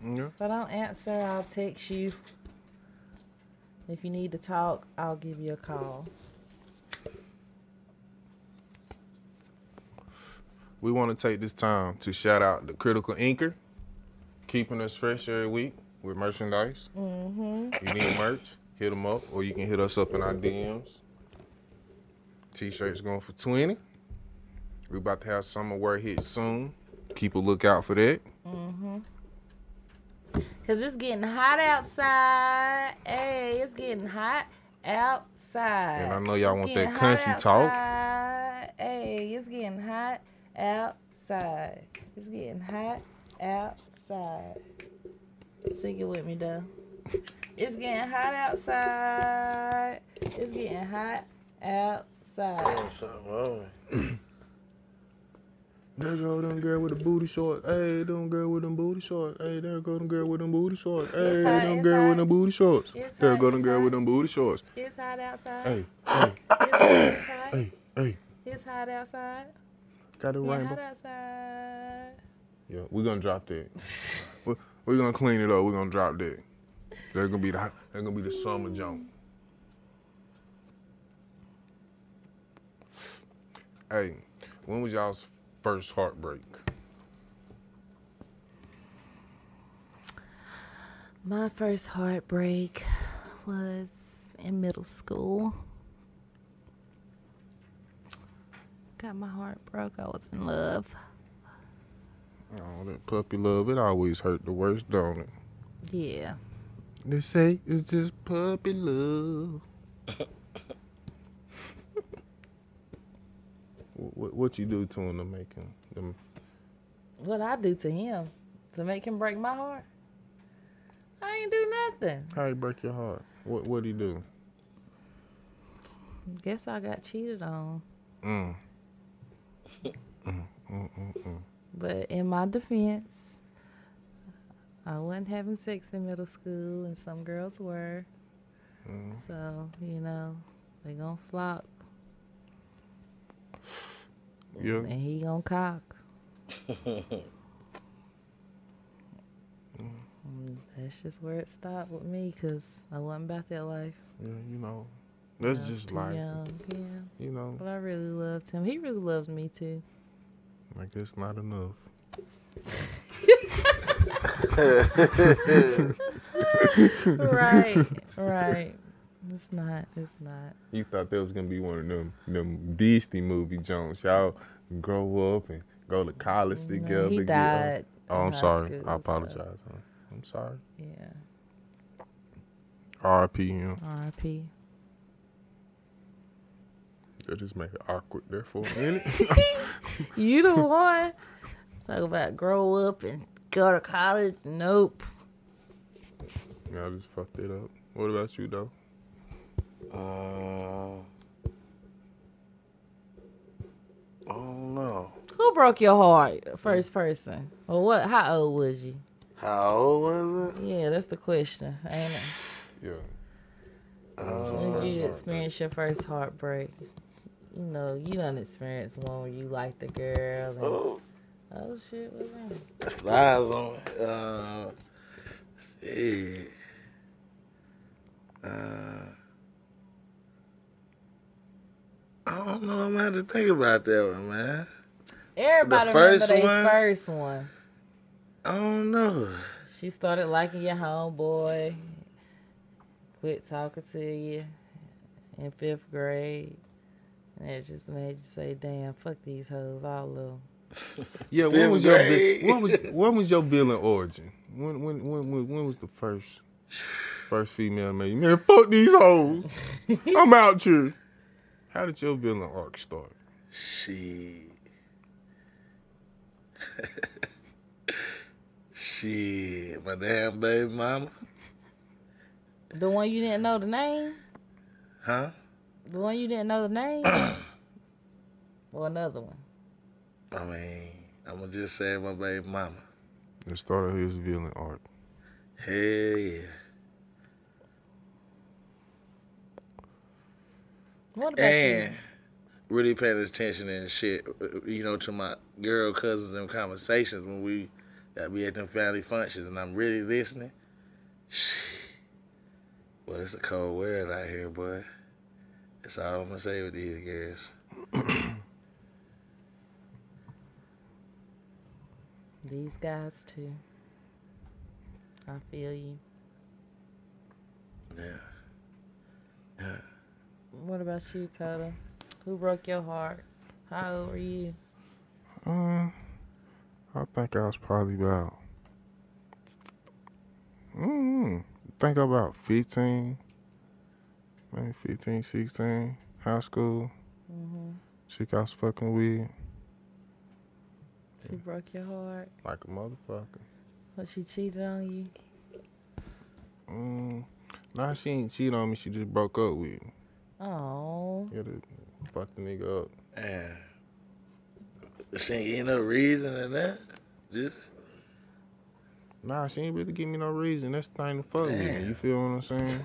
[SPEAKER 3] Yeah.
[SPEAKER 1] If I don't answer, I'll text you. If you need to talk, I'll give you a call.
[SPEAKER 3] We want to take this time to shout out the Critical Inker, keeping us fresh every week with merchandise. Mm-hmm. You need merch, hit them up, or you can hit us up in our DMs. T-shirts going for 20. We about to have summer wear hit soon. Keep a lookout for that.
[SPEAKER 1] Cause it's getting hot outside. Hey, it's getting hot outside.
[SPEAKER 3] And I know y'all want that
[SPEAKER 1] hot
[SPEAKER 3] Kuntry Talk.
[SPEAKER 1] Hey, it's getting hot outside. It's getting hot outside. Sing it with me, though. It's getting hot outside. It's getting hot outside.
[SPEAKER 4] Something wrong.
[SPEAKER 3] There go them girl with the booty shorts. Hey, them girl with them booty shorts. Hey, there go them girl with them booty shorts. Hey, them girl with them booty shorts. There go them girl with them booty shorts.
[SPEAKER 1] It's hot outside.
[SPEAKER 3] Hey, hey,
[SPEAKER 1] It's hot.
[SPEAKER 3] hey, hey.
[SPEAKER 1] It's hot outside.
[SPEAKER 3] Got the
[SPEAKER 1] It's
[SPEAKER 3] rainbow.
[SPEAKER 1] hot outside.
[SPEAKER 3] Yeah, we're gonna drop that. we're, we're gonna clean it up. We're gonna drop that. They're gonna be the they're gonna be the summer jump. Hey, when was y'all's first heartbreak?
[SPEAKER 1] My first heartbreak was in middle school. Got my heart broke. I was in love.
[SPEAKER 3] Oh, that puppy love, it always hurt the worst, don't it?
[SPEAKER 1] Yeah.
[SPEAKER 3] They say it's just puppy love. what, what you do to him to make him? Them,
[SPEAKER 1] What I do to him to make him break my heart? I ain't do nothing.
[SPEAKER 3] how he break your heart? What what he do?
[SPEAKER 1] Guess I got cheated on.
[SPEAKER 3] Mm.
[SPEAKER 1] But in my defense, I wasn't having sex in middle school, and some girls were. So, you know, they gonna flock,
[SPEAKER 3] Yeah.
[SPEAKER 1] and he gonna cock. That's just where it stopped with me, cause I wasn't about that life.
[SPEAKER 3] Yeah, you know. That's just
[SPEAKER 1] life.
[SPEAKER 3] like
[SPEAKER 1] young. Yeah,
[SPEAKER 3] you know,
[SPEAKER 1] but I really loved him. He really loved me too.
[SPEAKER 3] I guess not enough.
[SPEAKER 1] right, right. It's not. It's not.
[SPEAKER 3] You thought that was gonna be one of them them Disney movie Jones. Y'all grow up and go to college
[SPEAKER 1] No,
[SPEAKER 3] together.
[SPEAKER 1] he died.
[SPEAKER 3] Oh, I'm sorry.
[SPEAKER 1] school,
[SPEAKER 3] I apologize. huh? I'm sorry.
[SPEAKER 1] Yeah.
[SPEAKER 3] R.I.P. him.
[SPEAKER 1] R.I.P.
[SPEAKER 3] That just make it awkward there for a minute.
[SPEAKER 1] You the one. Talk about grow up and go to college. Nope.
[SPEAKER 3] I just fucked it up. What about you though?
[SPEAKER 4] Uh, I don't know.
[SPEAKER 1] Who broke your heart? First person. Or what? How old was you?
[SPEAKER 4] How old was it?
[SPEAKER 1] Yeah, that's the question, ain't it?
[SPEAKER 3] Yeah.
[SPEAKER 1] When did you experience your first heartbreak? You know, you done experienced one where you like the girl. And,
[SPEAKER 4] Oh,
[SPEAKER 1] oh shit, what's that?
[SPEAKER 4] flies on. Uh, yeah. Uh, I don't know. I'm gonna have to think about that one, man.
[SPEAKER 1] Everybody
[SPEAKER 4] The first
[SPEAKER 1] remember
[SPEAKER 4] one?
[SPEAKER 1] their first one.
[SPEAKER 4] I don't know.
[SPEAKER 1] She started liking your homeboy. Quit talking to you in fifth grade. And it just made you say, damn, fuck these hoes, all of them.
[SPEAKER 3] Yeah, when was your
[SPEAKER 4] grade.
[SPEAKER 3] when was when was your villain origin? When when when when, when was the first first female made man fuck these hoes? I'm out here. How did your villain arc start?
[SPEAKER 4] She. Shit, my damn baby mama,
[SPEAKER 1] The one you didn't know the name?
[SPEAKER 4] huh?
[SPEAKER 1] The one you didn't know the name? or another one?
[SPEAKER 4] I mean, I'm gonna just say my baby mama.
[SPEAKER 3] The start of his villain arc.
[SPEAKER 4] Hell yeah.
[SPEAKER 1] What about
[SPEAKER 4] And really paying attention and shit, uh, you know, to my girl cousins and conversations when we got be at them family functions and I'm really listening. Well, it's a cold world out here, boy. That's all I'm gonna say with these girls.
[SPEAKER 1] These guys, too. I feel you.
[SPEAKER 4] Yeah. Yeah.
[SPEAKER 1] What about you, Kota? Who broke your heart? How old were you?
[SPEAKER 3] Uh, I think I was probably about. Mm, think about 15, maybe 15, 16, high school.
[SPEAKER 1] Mm-hmm.
[SPEAKER 3] Chick I was fucking with
[SPEAKER 1] She broke your heart.
[SPEAKER 3] like a motherfucker.
[SPEAKER 1] But she cheated on you.
[SPEAKER 3] Mm, nah, she ain't cheat on me. She just broke up with me.
[SPEAKER 1] Oh,
[SPEAKER 3] Yeah, the, fuck the nigga up.
[SPEAKER 4] And she ain't get no reason in that. Just
[SPEAKER 3] Nah, she ain't really give me no reason. That's the thing to fuck with me.
[SPEAKER 4] Damn.
[SPEAKER 3] You feel what I'm saying?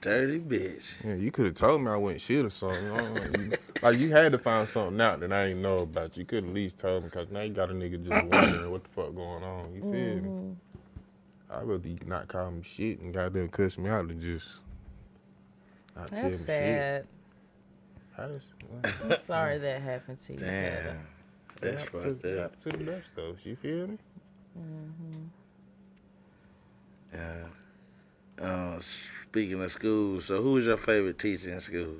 [SPEAKER 4] dirty bitch.
[SPEAKER 3] Yeah, you could have told me I wasn't shit or something. I don't. You- like you had to find something out that I ain't know about. You could at least tell me because now you got a nigga just wondering what the fuck going on. You feel me?
[SPEAKER 1] Mhm.
[SPEAKER 3] I'd rather you not call me shit and goddamn cuss me out than just not tell me
[SPEAKER 1] that's
[SPEAKER 3] shit.
[SPEAKER 1] sad.
[SPEAKER 3] How does,
[SPEAKER 1] I'm sorry that happened to you.
[SPEAKER 4] Damn.
[SPEAKER 1] Kota.
[SPEAKER 4] That's
[SPEAKER 3] not
[SPEAKER 4] fucked
[SPEAKER 3] to,
[SPEAKER 4] up.
[SPEAKER 3] not to the best though. You feel me? Mm-hmm.
[SPEAKER 4] Yeah. Uh, speaking of school, so who was your favorite teacher in school?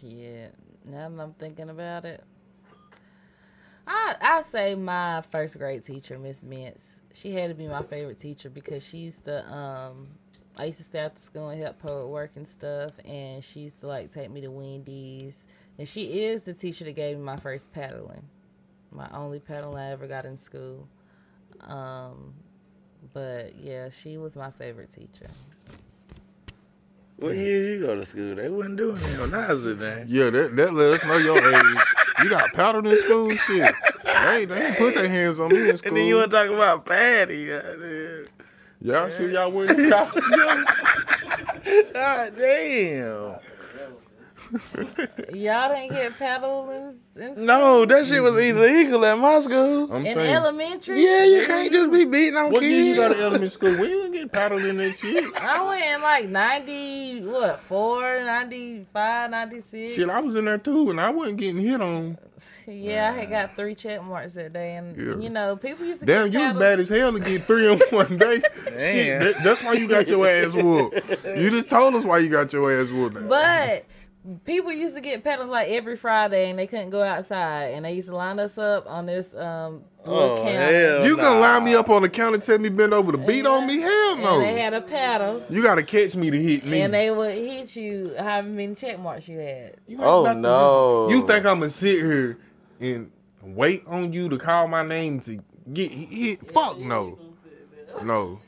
[SPEAKER 1] Shit. Now that I'm thinking about it, I I say my first grade teacher, Miss Mintz. She had to be my favorite teacher because she used to um. I used to stay after school and help her with work and stuff, and she used to like take me to Wendy's. And she is the teacher that gave me my first paddling, my only paddling I ever got in school. Um, but yeah, she was my favorite teacher.
[SPEAKER 4] What year you go to school? They wasn't doing that when I was.
[SPEAKER 3] Yeah, that that let us know your age. you got paddled in school, shit. They they ain't put their hands on me in school.
[SPEAKER 4] And then you want to talk about Patti? goddamn.
[SPEAKER 3] Y'all sure y'all to college together?
[SPEAKER 4] God damn.
[SPEAKER 1] Y'all didn't get paddled in, in,
[SPEAKER 4] No, that shit was mm-hmm. illegal at my school.
[SPEAKER 3] I'm
[SPEAKER 1] in
[SPEAKER 3] saying.
[SPEAKER 1] elementary.
[SPEAKER 4] Yeah, you can't just be beating on
[SPEAKER 3] what year you got
[SPEAKER 4] kids.
[SPEAKER 3] to elementary school? We didn't get paddled in that shit.
[SPEAKER 1] I went in like 90, what, 4, 95, 96.
[SPEAKER 3] Shit, I was in there too, and I wasn't getting hit on.
[SPEAKER 1] Yeah, I had got three check marks that day. And,
[SPEAKER 3] Yeah.
[SPEAKER 1] you know, people used to
[SPEAKER 3] Damn,
[SPEAKER 1] get
[SPEAKER 3] you was bad as hell to get three in one day. Shit, that, that's why you got your ass whooped. You just told us why you got your ass whooped.
[SPEAKER 1] But people used to get paddles like every Friday and they couldn't go outside. And they used to line us up on this um,
[SPEAKER 4] Oh, hell
[SPEAKER 3] you gonna line me up on the counter and tell me bend over to beat on me? Hell
[SPEAKER 1] And they
[SPEAKER 3] no.
[SPEAKER 1] had a paddle.
[SPEAKER 3] You gotta catch me to hit me.
[SPEAKER 1] And they would hit you however many check marks you had.
[SPEAKER 3] You
[SPEAKER 4] Oh, no.
[SPEAKER 3] just- you think I'm gonna sit here and wait on you to call my name to get hit? Fuck no. No.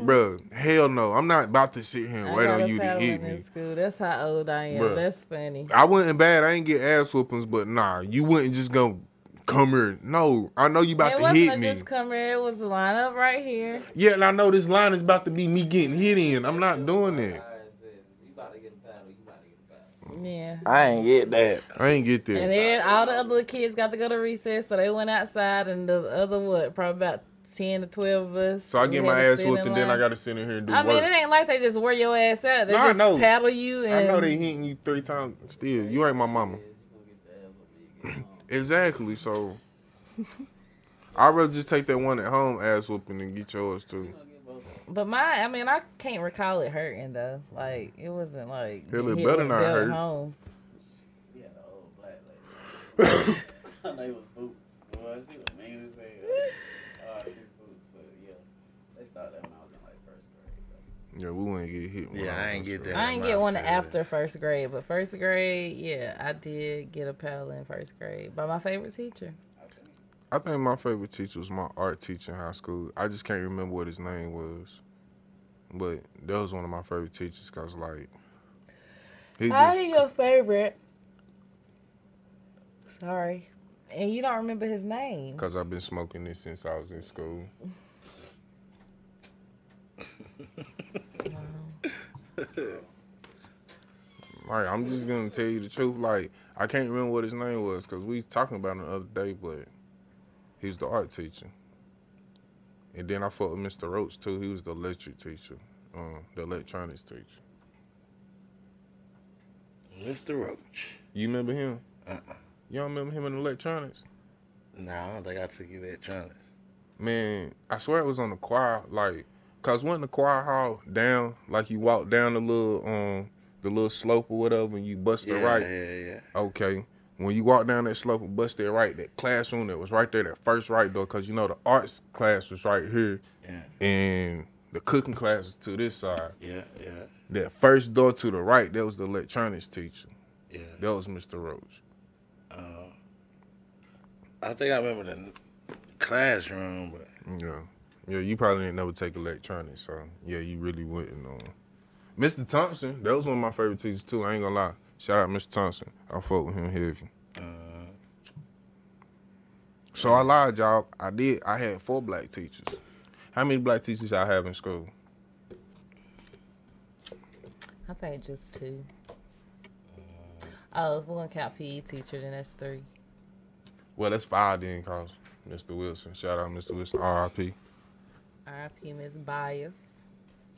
[SPEAKER 3] Mm-hmm. Bruh, hell no. I'm not about to sit here and
[SPEAKER 1] I
[SPEAKER 3] wait on you to hit me.
[SPEAKER 1] School. That's how old I am.
[SPEAKER 3] Bruh.
[SPEAKER 1] That's funny.
[SPEAKER 3] I wasn't bad. I ain't get ass whoopings, but nah, you wouldn't just go come here. No, I know you about
[SPEAKER 1] it
[SPEAKER 3] to
[SPEAKER 1] wasn't
[SPEAKER 3] hit
[SPEAKER 1] a
[SPEAKER 3] me.
[SPEAKER 1] just come here. It was a line up right here.
[SPEAKER 3] Yeah, and I know this line is about to be me getting hit in. I'm not doing that.
[SPEAKER 5] Alright, says, You about to get a paddle, you about to get a paddle.
[SPEAKER 1] Yeah.
[SPEAKER 4] I ain't get that.
[SPEAKER 3] I ain't get
[SPEAKER 1] And then all the other kids got to go to recess, so they went outside, and the other what, probably about ten to twelve of us.
[SPEAKER 3] So I get my ass whooped
[SPEAKER 1] in
[SPEAKER 3] and then I gotta sit in here and do
[SPEAKER 1] I mean, it ain't like they just wear your ass out. They
[SPEAKER 3] No, I know.
[SPEAKER 1] paddle you. And
[SPEAKER 3] I know they hitting you three times. Still, you ain't my mama.
[SPEAKER 5] Yes, you gonna get your ass whooped when you get home.
[SPEAKER 3] Exactly. So I'd rather just take that one at home ass whooping and get yours too.
[SPEAKER 5] You gonna get both of them.
[SPEAKER 1] But my, I mean, I can't recall it hurting though. Like it wasn't like
[SPEAKER 3] Hell, it
[SPEAKER 1] hit
[SPEAKER 3] better
[SPEAKER 1] with
[SPEAKER 3] not
[SPEAKER 1] belt at
[SPEAKER 3] hurt.
[SPEAKER 1] Home.
[SPEAKER 5] We had an old black lady. Her name was Boots. Boy, she was mean as hell. Uh, she was Boots, but yeah. They started that when I was in like first grade. Though.
[SPEAKER 3] Yeah, we wouldn't get hit. when
[SPEAKER 4] Yeah, I
[SPEAKER 3] was
[SPEAKER 4] ain't get that.
[SPEAKER 1] I ain't
[SPEAKER 4] my
[SPEAKER 1] get one
[SPEAKER 4] school.
[SPEAKER 1] after first grade, but first grade, yeah, I did get a paddle in first grade by my favorite teacher.
[SPEAKER 3] I think my favorite teacher was my art teacher in high school. I just can't remember what his name was, but that was one of my favorite teachers because like he
[SPEAKER 1] How
[SPEAKER 3] just
[SPEAKER 1] your favorite? Sorry, and you don't remember his name.
[SPEAKER 3] because I've been smoking this since I was in school. Like I'm just gonna tell you the truth. Like I can't remember what his name was because we was talking about him the other day, but he was the art teacher. And then I fought with Mr. Roach too. He was the electric teacher, um, the electronics teacher.
[SPEAKER 4] Mr. Roach.
[SPEAKER 3] You remember him?
[SPEAKER 4] Uh-uh.
[SPEAKER 3] You don't remember him in electronics?
[SPEAKER 4] Nah, I don't think I took electronics.
[SPEAKER 3] Man, I swear it was on the choir, like, cause when the choir hall down, like you walk down the little um the little slope or whatever, and you bust
[SPEAKER 4] Yeah,
[SPEAKER 3] it right.
[SPEAKER 4] yeah, yeah.
[SPEAKER 3] Okay. When you walk down that slope and bust it right, that classroom that was right there, that first right door, cause you know the arts class was right here,
[SPEAKER 4] Yeah,
[SPEAKER 3] and the cooking class was to this side.
[SPEAKER 4] yeah, yeah,
[SPEAKER 3] That first door to the right, that was the electronics teacher.
[SPEAKER 4] yeah.
[SPEAKER 3] That was Mr. Roach.
[SPEAKER 4] Uh, I think I remember the classroom, but
[SPEAKER 3] Yeah. Yeah, you probably didn't never take electronics, so yeah, you really wouldn't um. know. Mr. Thompson, that was one of my favorite teachers too. I ain't gonna lie. Shout out Mr. Thompson. I fuck with him heavy. Uh, so I lied, y'all. I did. I had four black teachers. How many black teachers y'all have in school?
[SPEAKER 1] I think just two. Oh, if we're gonna count PE teacher, then that's three.
[SPEAKER 3] Well, that's five then, cause Mr. Wilson. Shout out Mr. Wilson. R.I.P.
[SPEAKER 1] RIP Miss Bias,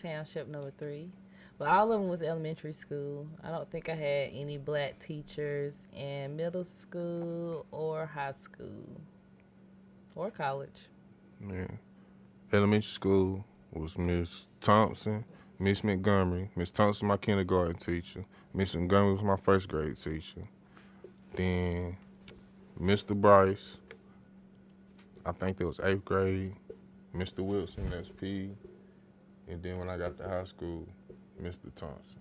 [SPEAKER 1] Township number three. But all of them was elementary school. I don't think I had any black teachers in middle school or high school or college.
[SPEAKER 3] Man, elementary school was Miss Thompson, Miss Montgomery. Miss Thompson, my kindergarten teacher. Miss Montgomery was my first grade teacher. Then Mr. Bryce, I think that was eighth grade. Mr. Wilson, that's P. And then when I got to high school, Mr. Thompson.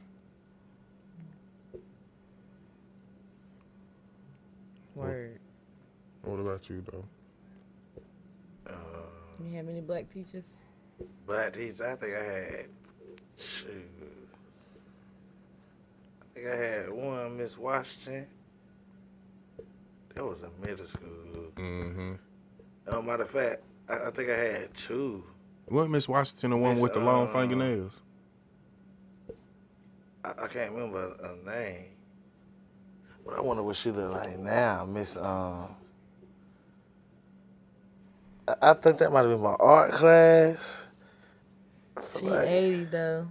[SPEAKER 1] Word.
[SPEAKER 3] What about you, though?
[SPEAKER 1] You have any black teachers?
[SPEAKER 4] black teachers, I think I had two. I think I had one Miss Washington. That was in middle school.
[SPEAKER 3] Mm-hmm.
[SPEAKER 4] Oh, matter of fact, I, I think I had two.
[SPEAKER 3] Wasn't Miss Washington the one
[SPEAKER 4] Miss,
[SPEAKER 3] with the long
[SPEAKER 4] uh,
[SPEAKER 3] fingernails?
[SPEAKER 4] I, I can't remember a name. But I wonder what she look like now, Miss. Um, I- I think that might have been my art class.
[SPEAKER 1] She
[SPEAKER 4] Like-
[SPEAKER 1] 80 though.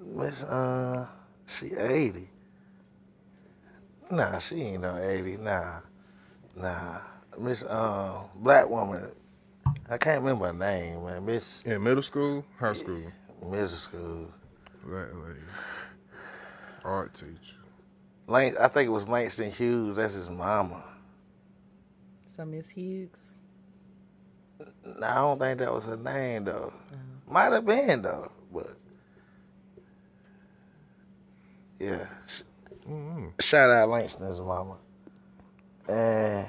[SPEAKER 4] Miss, uh, she eighty. Nah, she ain't no eighty. Nah, nah. Miss, uh, black woman. I can't remember her name, man. Miss
[SPEAKER 3] In middle school, high school,
[SPEAKER 4] middle school.
[SPEAKER 3] black lady, art teacher.
[SPEAKER 4] Lang- I think it was Langston Hughes. That's his mama.
[SPEAKER 1] So Miss Hughes.
[SPEAKER 4] Nah, I don't think that was her name though. Might have been though, but yeah.
[SPEAKER 3] Mm-hmm.
[SPEAKER 4] Shout out Langston's mama. And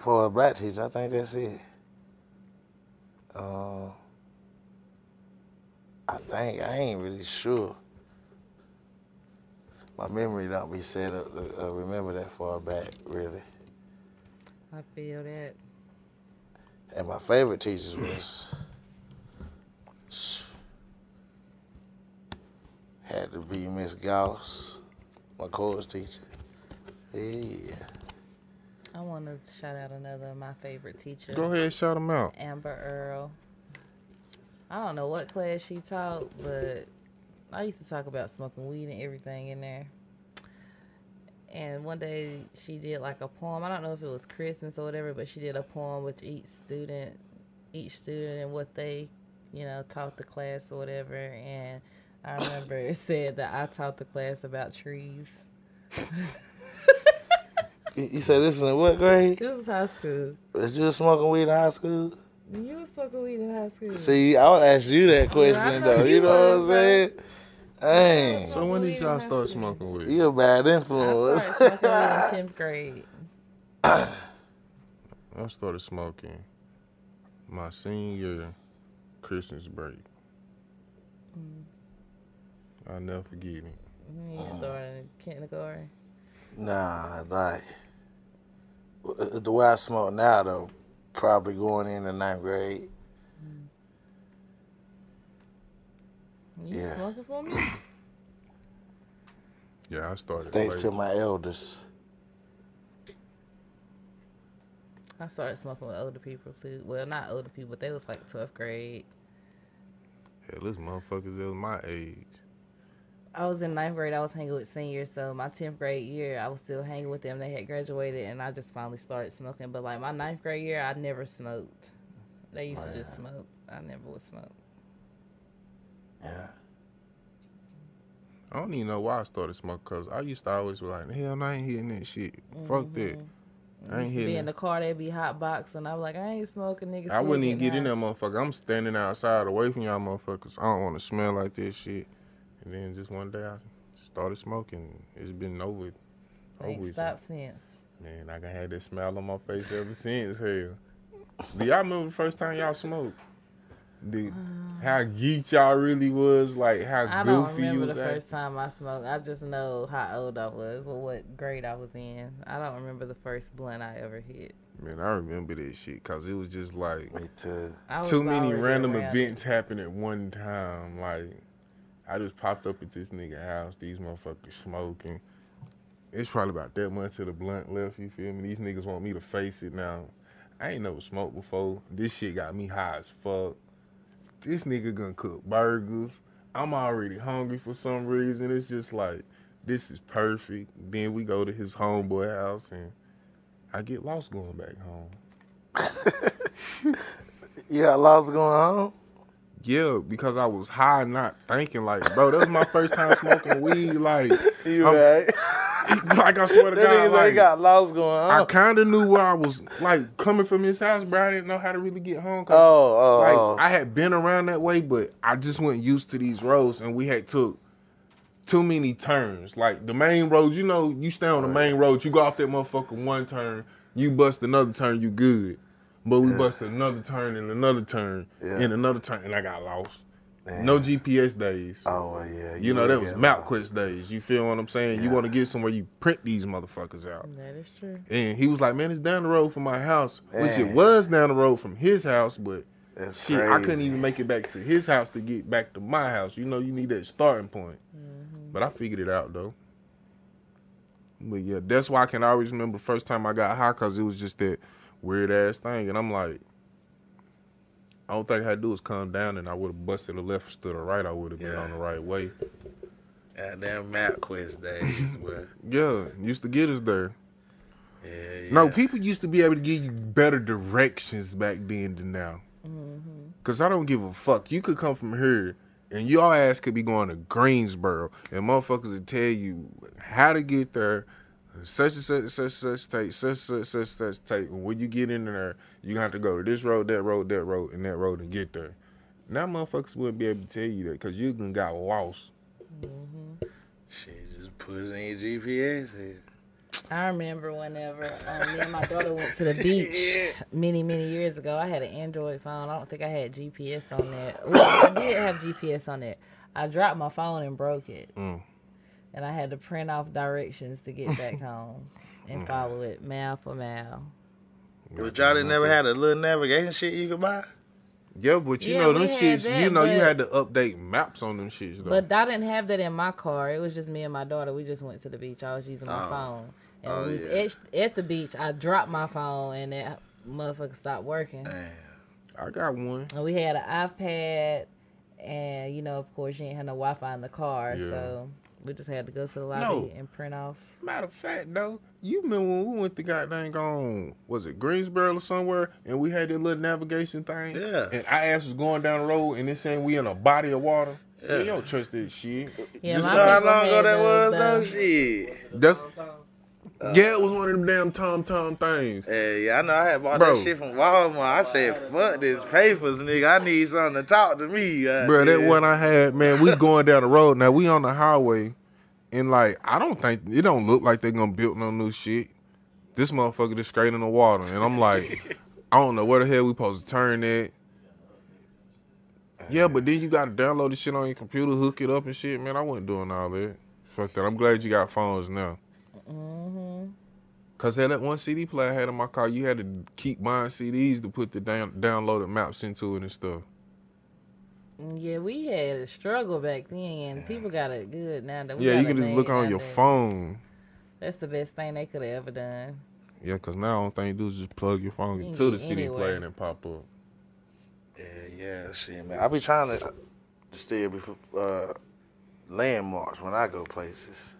[SPEAKER 4] for a black teacher, I think that's it. Um, I think I ain't really sure. My memory don't be set up to uh, remember that far back, really.
[SPEAKER 1] I feel that.
[SPEAKER 4] And my favorite teachers was had to be Miss Gauss, my course teacher. Yeah.
[SPEAKER 1] I want to shout out another of my favorite teacher,
[SPEAKER 3] Go ahead, shout them out.
[SPEAKER 1] Amber Earl. I don't know what class she taught, but I used to talk about smoking weed and everything in there. And one day she did like a poem. I don't know if it was Christmas or whatever, but she did a poem with each student, each student and what they, you know, taught the class or whatever. And I remember it said that I taught the class about trees.
[SPEAKER 4] You you said this is in what grade?
[SPEAKER 1] This is high school.
[SPEAKER 4] Was you smoking weed in high school?
[SPEAKER 1] You was smoking weed in high school.
[SPEAKER 4] See, I would ask you that question
[SPEAKER 1] know
[SPEAKER 4] though.
[SPEAKER 1] you
[SPEAKER 4] You know what I'm saying? Dang,
[SPEAKER 3] So when did y'all start smoking weed?
[SPEAKER 4] you a bad
[SPEAKER 1] I
[SPEAKER 4] influence.
[SPEAKER 1] started smoking in tenth grade.
[SPEAKER 3] I started smoking my senior Christmas break. Mm. I'll never forget it.
[SPEAKER 1] You started in kindergarten.
[SPEAKER 4] Nah, like w- Uh, the way I smoke now though, probably going into ninth grade. Mm.
[SPEAKER 1] You
[SPEAKER 4] Yeah.
[SPEAKER 1] smoking for me?
[SPEAKER 3] Yeah, I started.
[SPEAKER 4] Thanks
[SPEAKER 3] late.
[SPEAKER 4] to my elders.
[SPEAKER 1] I started smoking with older people too. Well, not older people, but they was like twelfth grade.
[SPEAKER 3] Hell, this motherfuckers that was my age.
[SPEAKER 1] I was in ninth grade. I was hanging with seniors, so my tenth grade year, I was still hanging with them. They had graduated, and I just finally started smoking. But like my ninth grade year, I never smoked. They used to just smoke. I never would smoke.
[SPEAKER 4] Yeah.
[SPEAKER 3] I don't even know why I started smoking because I used to always be like, hell, no, I ain't hitting that shit. Fuck that. Mm-hmm. I ain't
[SPEAKER 1] Used to be in the car, they'd be hot box, and I'm like, I ain't smoking, niggas.
[SPEAKER 3] I wouldn't even get in that motherfucker. I'm standing outside away from y'all motherfuckers. I don't want to smell like this shit. And then just one day I started smoking. It's been over.
[SPEAKER 1] Ain't
[SPEAKER 3] over with.
[SPEAKER 1] stopped since.
[SPEAKER 3] Man, I can have that smile on my face ever since. Hell, do y'all remember the first time y'all smoked? The, um, how geek y'all really was, like how
[SPEAKER 1] I don't
[SPEAKER 3] goofy you
[SPEAKER 1] remember
[SPEAKER 3] was
[SPEAKER 1] the
[SPEAKER 3] acting.
[SPEAKER 1] first time I smoked. I just know how old I was or what grade I was in. I don't remember the first blunt I ever hit.
[SPEAKER 3] Man, I remember that shit because it was just like
[SPEAKER 4] Me too.
[SPEAKER 3] Too many random
[SPEAKER 1] around
[SPEAKER 3] events happen at one time. Like I just popped up at this nigga house. These motherfuckers smoking. It's probably about that much of the blunt left. You feel me? These niggas want me to face it now. I ain't never smoked before. This shit got me high as fuck. This nigga gonna cook burgers. I'm already hungry for some reason. It's just like this is perfect. Then we go to his homeboy house and I get lost going back home.
[SPEAKER 4] You got lost going home?
[SPEAKER 3] Yeah, because I was high, not thinking like, bro, that was my first time smoking weed. Like,
[SPEAKER 4] You
[SPEAKER 3] I'm-
[SPEAKER 4] right?
[SPEAKER 3] like I swear to
[SPEAKER 4] That
[SPEAKER 3] God, like,
[SPEAKER 4] got lost going
[SPEAKER 3] on.
[SPEAKER 4] I
[SPEAKER 3] kind of knew where I was, like, coming from his house, but I didn't know how to really get home. 'cause,
[SPEAKER 4] Oh, oh,
[SPEAKER 3] like,
[SPEAKER 4] oh.
[SPEAKER 3] I had been around that way, but I just wasn't used to these roads, and we had took too many turns. Like the main road, you know, you stay on the main road, you go off that motherfucker one turn, you bust another turn, you good. But we busted another turn and another turn
[SPEAKER 4] Yeah.
[SPEAKER 3] and another turn, and I got lost. No GPS days.
[SPEAKER 4] Oh, well, yeah.
[SPEAKER 3] You know, that was
[SPEAKER 4] really got
[SPEAKER 3] MapQuest days. You feel what I'm saying? You want to get somewhere, you print these motherfuckers out.
[SPEAKER 1] That is true.
[SPEAKER 3] And he was like, man, it's down the road from my house, which it was down the road from his house, but
[SPEAKER 4] That's
[SPEAKER 3] shit, I couldn't even make it back to his house to get back to my house. You know, you need that starting point.
[SPEAKER 1] Mm-hmm.
[SPEAKER 3] But I figured it out though. But yeah, that's why I can always remember the first time I got high because it was just that weird ass thing. And I'm like, I don't think I had to do was calm down and I would have busted the left instead of right. I would have been on the right way.
[SPEAKER 4] Goddamn MapQuest days, boy.
[SPEAKER 3] Yeah, used to get us there.
[SPEAKER 4] Yeah, yeah.
[SPEAKER 3] No, people used to be able to give you better directions back then than now. Mm-hmm. Cause I don't give a fuck. You could come from here and your ass could be going to Greensboro and motherfuckers would tell you how to get there. Such and such, such, such, take, such, such, such, such, take. And when you get in there, you have to go to this road, that road, that road, and that road and get there. Now motherfuckers wouldn't be able to tell you that because you done got lost.
[SPEAKER 4] Shit, just put it in your GPS. Here.
[SPEAKER 1] I remember whenever um, me and my daughter went to the beach many, many years ago. I had an Android phone. I don't think I had GPS on there. Well, I did have GPS on there. I dropped my phone and broke it.
[SPEAKER 3] Mm.
[SPEAKER 1] And I had to print off directions to get back home and follow it mile for mile.
[SPEAKER 4] But y'all didn't never had a little navigation shit you could buy?
[SPEAKER 3] Yeah, but you
[SPEAKER 1] Yeah,
[SPEAKER 3] know them shits.
[SPEAKER 1] that,
[SPEAKER 3] you know you had to update maps on them shits though.
[SPEAKER 1] But I didn't have that in my car. It was just me and my daughter. We just went to the beach. I was using my
[SPEAKER 4] Oh.
[SPEAKER 1] phone. And
[SPEAKER 4] Oh,
[SPEAKER 1] we was
[SPEAKER 4] yeah.
[SPEAKER 1] at, at the beach. I dropped my phone and that motherfucker stopped working.
[SPEAKER 4] Damn.
[SPEAKER 3] I got one.
[SPEAKER 1] And we had an iPad, and you know, of course, you ain't had no Wi-Fi in the car,
[SPEAKER 3] Yeah.
[SPEAKER 1] so we just had to go to the lobby
[SPEAKER 3] No.
[SPEAKER 1] and print off.
[SPEAKER 3] Matter of fact, though, you remember when we went to goddamn on was it Greensboro or somewhere, and we had that little navigation thing.
[SPEAKER 4] Yeah.
[SPEAKER 3] And I asked was going down the road, and it's saying we in a body of water. Yeah,
[SPEAKER 4] Yeah.
[SPEAKER 3] you don't trust that shit.
[SPEAKER 1] Yeah,
[SPEAKER 3] Just
[SPEAKER 1] my
[SPEAKER 4] So how long ago that was though?
[SPEAKER 1] though.
[SPEAKER 4] Shit.
[SPEAKER 3] That's yeah, it uh, was one of them damn TomTom things.
[SPEAKER 4] Yeah, yeah, I know. I had bought
[SPEAKER 3] Bro.
[SPEAKER 4] that shit from Walmart. I said, "Fuck this papers, nigga. I need something to talk to me."
[SPEAKER 3] Bro, that
[SPEAKER 4] goddamn.
[SPEAKER 3] one I had, man, we going down the road. Now we on the highway, and like I don't think it don't look like they gonna build no new shit. This motherfucker just straight in the water, and I'm like, I don't know where the hell we supposed to turn that. Yeah, but then you gotta download the shit on your computer, hook it up and shit. Man, I wasn't doing all that. Fuck that. I'm glad you got phones now. Cause had that one CD player I had in my car, you had to keep buying CDs to put the down, downloaded maps into it and stuff.
[SPEAKER 1] Yeah, we had a struggle back then. and People got it good now. That we
[SPEAKER 3] Yeah, you can just look on your
[SPEAKER 1] nowadays.
[SPEAKER 3] phone.
[SPEAKER 1] That's the best thing they could have ever done.
[SPEAKER 3] Yeah, cause now the only thing you do is just plug your phone
[SPEAKER 1] You can
[SPEAKER 3] to the CD
[SPEAKER 1] anywhere.
[SPEAKER 3] player and it pop up.
[SPEAKER 4] Yeah, yeah, shit, man. I be trying to, to stay before uh, landmarks when I go places.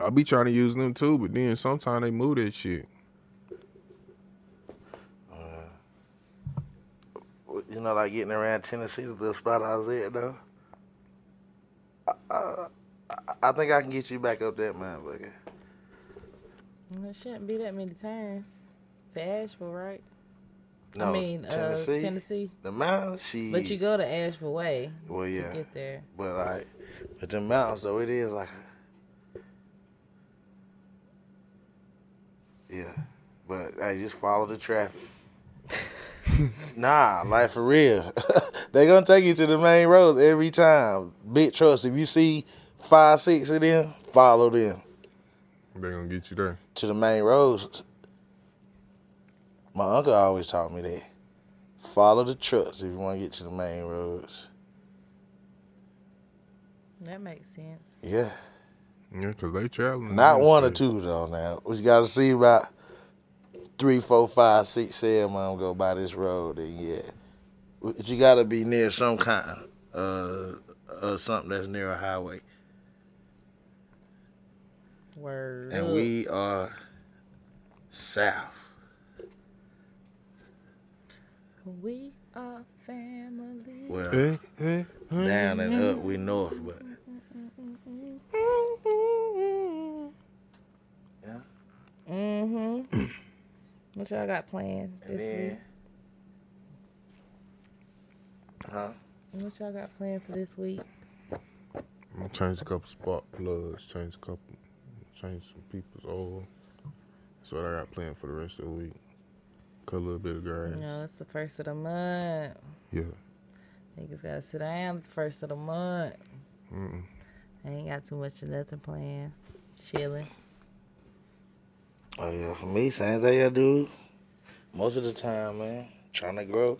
[SPEAKER 3] I be trying to use them too, but then sometimes they move that shit.
[SPEAKER 4] You know, like getting around Tennessee, the little spot I was at, though. I, I, I think I can get you back up that motherfucker.
[SPEAKER 1] Well, It shouldn't be that many turns to Asheville, right?
[SPEAKER 4] No,
[SPEAKER 1] I mean,
[SPEAKER 4] Tennessee.
[SPEAKER 1] Uh, Tennessee.
[SPEAKER 4] The mountains, she.
[SPEAKER 1] But you go to Asheville Way
[SPEAKER 4] Well,
[SPEAKER 1] to
[SPEAKER 4] yeah.
[SPEAKER 1] get there.
[SPEAKER 4] But like, with the mountains though, it is like. A, yeah, but hey, just follow the traffic. nah, like for real, they gonna take you to the main roads every time. Big trucks. If you see five, six of them, follow them
[SPEAKER 3] They gonna get you there.
[SPEAKER 4] to the main roads. My uncle always taught me that. Follow the trucks if you want to get to the main roads.
[SPEAKER 1] That makes sense.
[SPEAKER 4] Yeah.
[SPEAKER 3] Yeah, cause they traveling.
[SPEAKER 4] Not
[SPEAKER 3] in
[SPEAKER 4] one or
[SPEAKER 3] state.
[SPEAKER 4] two though. Now we got to see about three, four, five, six, seven of them go by this road. and yeah, but you got to be near some kind uh, uh something that's near a highway.
[SPEAKER 1] Word.
[SPEAKER 4] And we are south.
[SPEAKER 1] we are family.
[SPEAKER 4] Well,
[SPEAKER 3] Eh, eh, eh.
[SPEAKER 4] down and up we north, but
[SPEAKER 1] Mm-hmm. what y'all got planned
[SPEAKER 4] and
[SPEAKER 1] this week?
[SPEAKER 4] huh?
[SPEAKER 1] What y'all got planned for this week?
[SPEAKER 3] I'm gonna change a couple spark plugs, change a couple, change some people's oil. That's what I got planned for the rest of the week. Cut a little bit of grass.
[SPEAKER 1] You know, it's the first of the month.
[SPEAKER 3] Yeah.
[SPEAKER 1] Niggas gotta sit down. It's the first of the month.
[SPEAKER 3] Mm-mm.
[SPEAKER 1] I ain't got too much of nothing planned. Chilling.
[SPEAKER 4] Oh yeah, for me, same thing I do. Most of the time, man, trying to grow,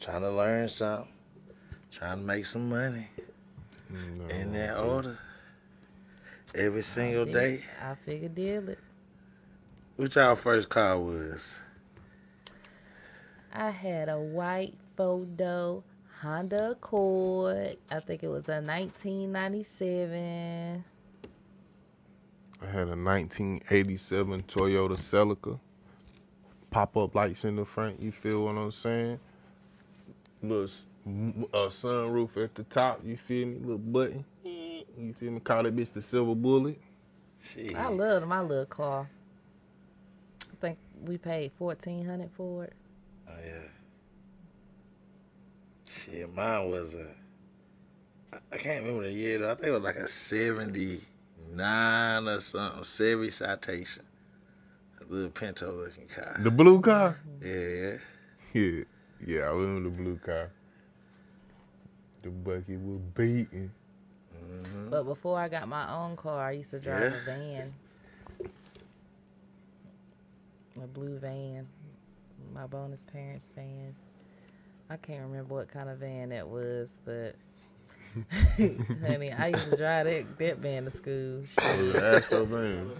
[SPEAKER 4] trying to learn something, trying to make some money
[SPEAKER 3] no,
[SPEAKER 4] in that
[SPEAKER 3] no.
[SPEAKER 4] order. Every single
[SPEAKER 1] Fig-
[SPEAKER 4] day.
[SPEAKER 1] I figured deal it.
[SPEAKER 4] What y'all first car was?
[SPEAKER 1] I had a white photo Honda Accord. I think it was a 1997.
[SPEAKER 3] I had a 1987 Toyota Celica. Pop up lights in the front. You feel what I'm saying? Little uh, sunroof at the top. You feel me? Little button. You feel me? Call that bitch the silver bullet.
[SPEAKER 4] Shit.
[SPEAKER 1] I loved my little car. I think we paid 1400 for it.
[SPEAKER 4] Oh yeah. Shit, mine was a... I can't remember the year though. I think it was like a '79 or something. Chevy Citation. A little Pinto looking car.
[SPEAKER 3] The blue car.
[SPEAKER 4] Yeah.
[SPEAKER 3] Yeah, yeah. I remember the blue car. The bucket was beating. Mm-hmm.
[SPEAKER 1] But before I got my own car, I used to drive
[SPEAKER 4] Yeah.
[SPEAKER 1] a van. A blue van. My bonus parents' van. I can't remember what kind of van that was, but honey, I used to drive that, that van to school.
[SPEAKER 3] It was an Astro van.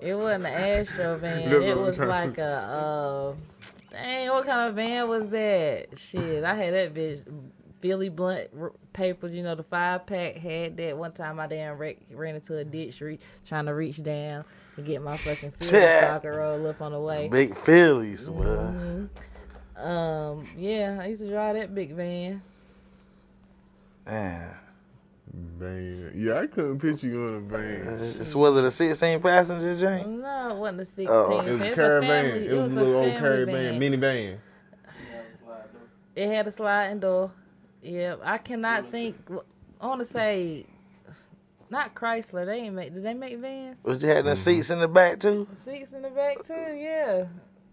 [SPEAKER 1] It wasn't an Astro van. It was like a uh, dang. What kind of van was that? Shit, I had that bitch. Philly blunt papers, you know, the five pack had that. One time I damn wreck, ran into a ditch re- trying to reach down and get my fucking Philly so I could roll up on the way.
[SPEAKER 4] Big Phillies.
[SPEAKER 1] Mhm. Um, yeah, I used to drive that big van.
[SPEAKER 4] Man.
[SPEAKER 3] Van. Yeah, I couldn't picture you in a van.
[SPEAKER 4] Uh, this was it a 16 passenger joint?
[SPEAKER 1] No, it wasn't a 16.
[SPEAKER 4] Oh.
[SPEAKER 3] It was a
[SPEAKER 1] It's
[SPEAKER 3] caravan.
[SPEAKER 1] family-
[SPEAKER 3] It was a little old
[SPEAKER 1] family
[SPEAKER 3] caravan,
[SPEAKER 1] van.
[SPEAKER 3] minivan.
[SPEAKER 1] It had a sliding door. Yep. I cannot think. I want to say, not Chrysler. They ain't make. Did they make vans?
[SPEAKER 4] Was you had the mm-hmm. seats in the back too?
[SPEAKER 1] Seats in the back too. Yeah.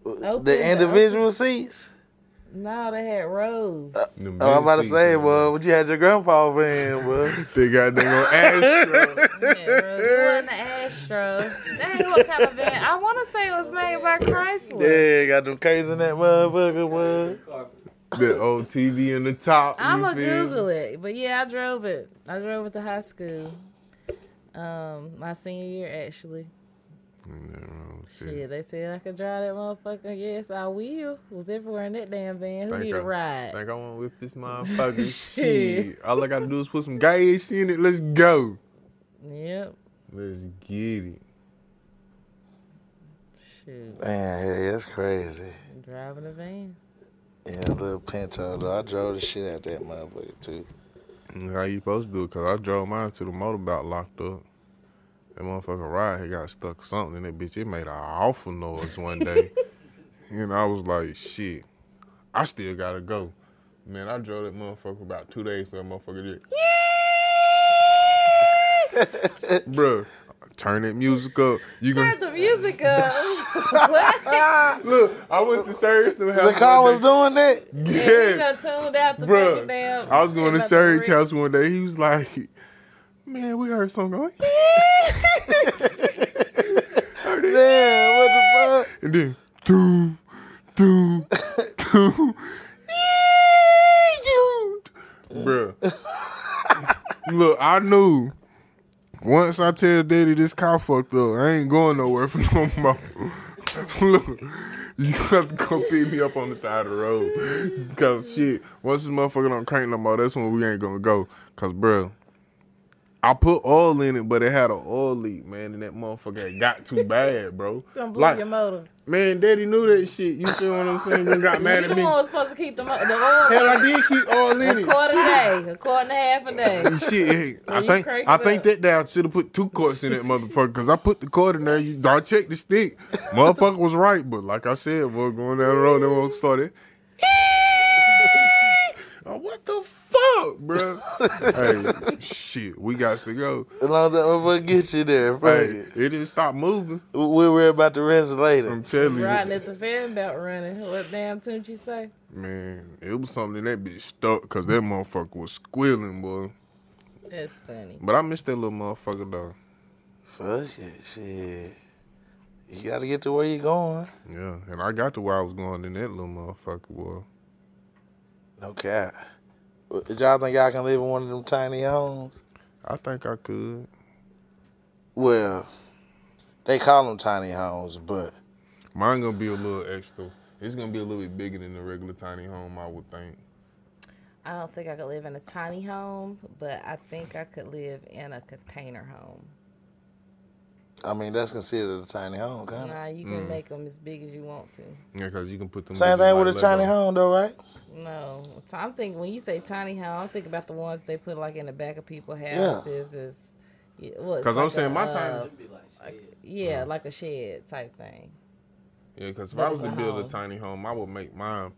[SPEAKER 1] Uh, open-
[SPEAKER 4] the individual seats?
[SPEAKER 1] No, they had rows.
[SPEAKER 3] Them
[SPEAKER 4] Oh, I'm about to say,
[SPEAKER 3] seats,
[SPEAKER 4] boy, but you had your grandpa van, boy.
[SPEAKER 3] They got them on Astro.
[SPEAKER 1] They had rows. It wasn't an Astro. Dang, what kind of van? I want to say it was made by Chrysler.
[SPEAKER 4] yeah, got them curtains in that motherfucker, boy.
[SPEAKER 3] the old TV in the top.
[SPEAKER 1] I'm gonna? Google it, but yeah, I drove it. I drove it to high school. Um, my senior year actually.
[SPEAKER 3] Ain't nothing wrong with that.
[SPEAKER 1] Shit, they said I could drive that motherfucker. Yes, I will. Was everywhere in that damn van. Who need a
[SPEAKER 3] I-
[SPEAKER 1] ride?
[SPEAKER 3] Think I want to whip this motherfucker.
[SPEAKER 1] Shit.
[SPEAKER 3] Shit. All I gotta do is put some gas in it. Let's go.
[SPEAKER 1] Yep.
[SPEAKER 3] Let's get it.
[SPEAKER 1] Shoot.
[SPEAKER 4] Man, yeah, that's crazy.
[SPEAKER 1] Driving a van.
[SPEAKER 4] Yeah, a little Pinto, though. I drove the shit out that motherfucker, too.
[SPEAKER 3] How you supposed to do it? Cause I drove mine to the motorboat locked up. That motherfucker ride had got stuck something in that bitch. It made an awful noise one day. and I was like, shit, I still gotta go. Man, I drove that motherfucker about two days for that motherfucker did. Bruh, turn that music up. You
[SPEAKER 1] Turn
[SPEAKER 3] gonna
[SPEAKER 1] the music up. what?
[SPEAKER 3] look? I went to Serge's new house.
[SPEAKER 4] The car was doing that?
[SPEAKER 1] Yeah, you tuned out the
[SPEAKER 3] Bruh,
[SPEAKER 1] damn.
[SPEAKER 3] I was going to
[SPEAKER 1] about
[SPEAKER 3] house one day. He was like, "Man, we heard something going." Heard it.
[SPEAKER 4] Damn, what the fuck?
[SPEAKER 3] And then, doom, doom, doom, bruh. Look, I knew. Once I tell Daddy this car fucked up, I ain't going nowhere for no more. Look, you have to come pick me up on the side of the road. Cause shit, once this motherfucker don't crank no more, that's when we ain't gonna go. Cause bruh, I put oil in it, but it had an oil leak, man, and that motherfucker got too bad, bro.
[SPEAKER 1] Some blew
[SPEAKER 3] Like,
[SPEAKER 1] your motor.
[SPEAKER 3] man, Daddy knew that shit. You feel what I'm saying? Then got mad
[SPEAKER 1] You
[SPEAKER 3] at
[SPEAKER 1] the
[SPEAKER 3] me.
[SPEAKER 1] one was supposed to keep the, mo- the oil
[SPEAKER 3] Hell, I did keep oil in it.
[SPEAKER 1] a quarter day, a quarter and a half a day.
[SPEAKER 3] Shit, I think I think
[SPEAKER 1] up.
[SPEAKER 3] that day I should have put two quarts in that motherfucker because I put the quart in there. You, I checked the stick. Motherfucker was right, but like I said, boy, going down the road, that motherfucker started. oh, what the fuck, bro? hey, shit, we got to go.
[SPEAKER 4] As long as that motherfucker get you there, fuck
[SPEAKER 3] Hey,
[SPEAKER 4] it.
[SPEAKER 3] it didn't stop moving.
[SPEAKER 4] We'll worry about the rest later.
[SPEAKER 3] I'm telling you,
[SPEAKER 1] Riding at the fan belt running. What damn tune you say?
[SPEAKER 3] man, it was something in that bitch stuck because that motherfucker was squealing, boy.
[SPEAKER 1] That's funny.
[SPEAKER 3] But I missed that little motherfucker though.
[SPEAKER 4] Fuck it, shit. You gotta get to where you going.
[SPEAKER 3] Yeah, and I got to where I was going in that little motherfucker, boy.
[SPEAKER 4] No cap. Did y'all think y'all can live in one of them tiny homes?
[SPEAKER 3] I think I could.
[SPEAKER 4] well, they call them tiny homes, but
[SPEAKER 3] Mine gonna be a little extra. It's gonna be a little bit bigger than the regular tiny home, I would think.
[SPEAKER 1] I don't think I could live in a tiny home, but I think I could live in a container home.
[SPEAKER 4] I mean that's considered a tiny home, kind of.
[SPEAKER 1] Nah, you can mm. make them as big as you want to.
[SPEAKER 3] Yeah, cause you can put them.
[SPEAKER 4] Same thing with a tiny
[SPEAKER 3] Lego.
[SPEAKER 4] home, though, right?
[SPEAKER 1] No, I'm thinking when you say tiny home, I'm thinking about the ones they put like in the back of people's houses. Is yeah, well, it's
[SPEAKER 3] 'Cause I'm saying
[SPEAKER 1] a,
[SPEAKER 3] my
[SPEAKER 1] uh,
[SPEAKER 3] tiny-
[SPEAKER 5] It'd be like shit.
[SPEAKER 1] yeah, like a shed type thing.
[SPEAKER 3] Yeah, cause if
[SPEAKER 1] But
[SPEAKER 3] I was to
[SPEAKER 1] a
[SPEAKER 3] build a tiny home, I would make mine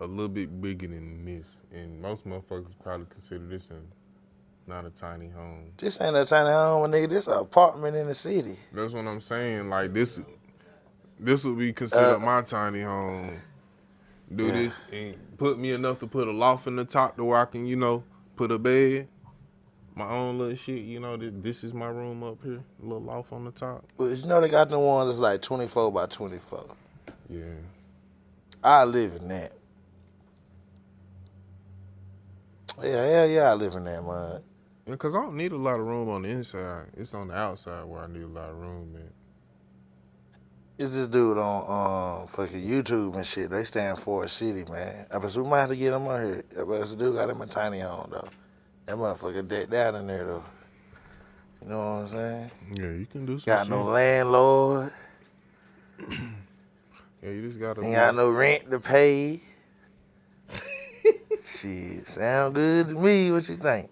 [SPEAKER 3] a little bit bigger than this. And most motherfuckers probably consider this a, not a tiny home.
[SPEAKER 4] This ain't a tiny home, nigga. This an apartment in the city.
[SPEAKER 3] That's what I'm saying. Like this, this would be considered
[SPEAKER 4] Uh,
[SPEAKER 3] my tiny home. Do
[SPEAKER 4] Yeah.
[SPEAKER 3] this and put me enough to put a loft in the top to where I can, you know, put a bed, my own little shit. You know, this, this is my room up here, a little loft on the top.
[SPEAKER 4] But you know they got the ones that's like 24 by 24.
[SPEAKER 3] Yeah,
[SPEAKER 4] I live in that. Yeah, yeah, yeah, I live in that, man.
[SPEAKER 3] yeah. Cause I don't need a lot of room on the inside. It's on the outside where I need a lot of room. Man.
[SPEAKER 4] It's this dude on um fucking YouTube and shit. They stand for a city, man. I bet we might have to get him on here. But this dude got him a tiny home though. That motherfucker decked out in there though. You know what I'm saying?
[SPEAKER 3] Yeah, you can do some
[SPEAKER 4] Got
[SPEAKER 3] shit.
[SPEAKER 4] no landlord.
[SPEAKER 3] yeah, you just gotta.
[SPEAKER 4] Ain't got no rent to pay. shit, sound good to me. What you think?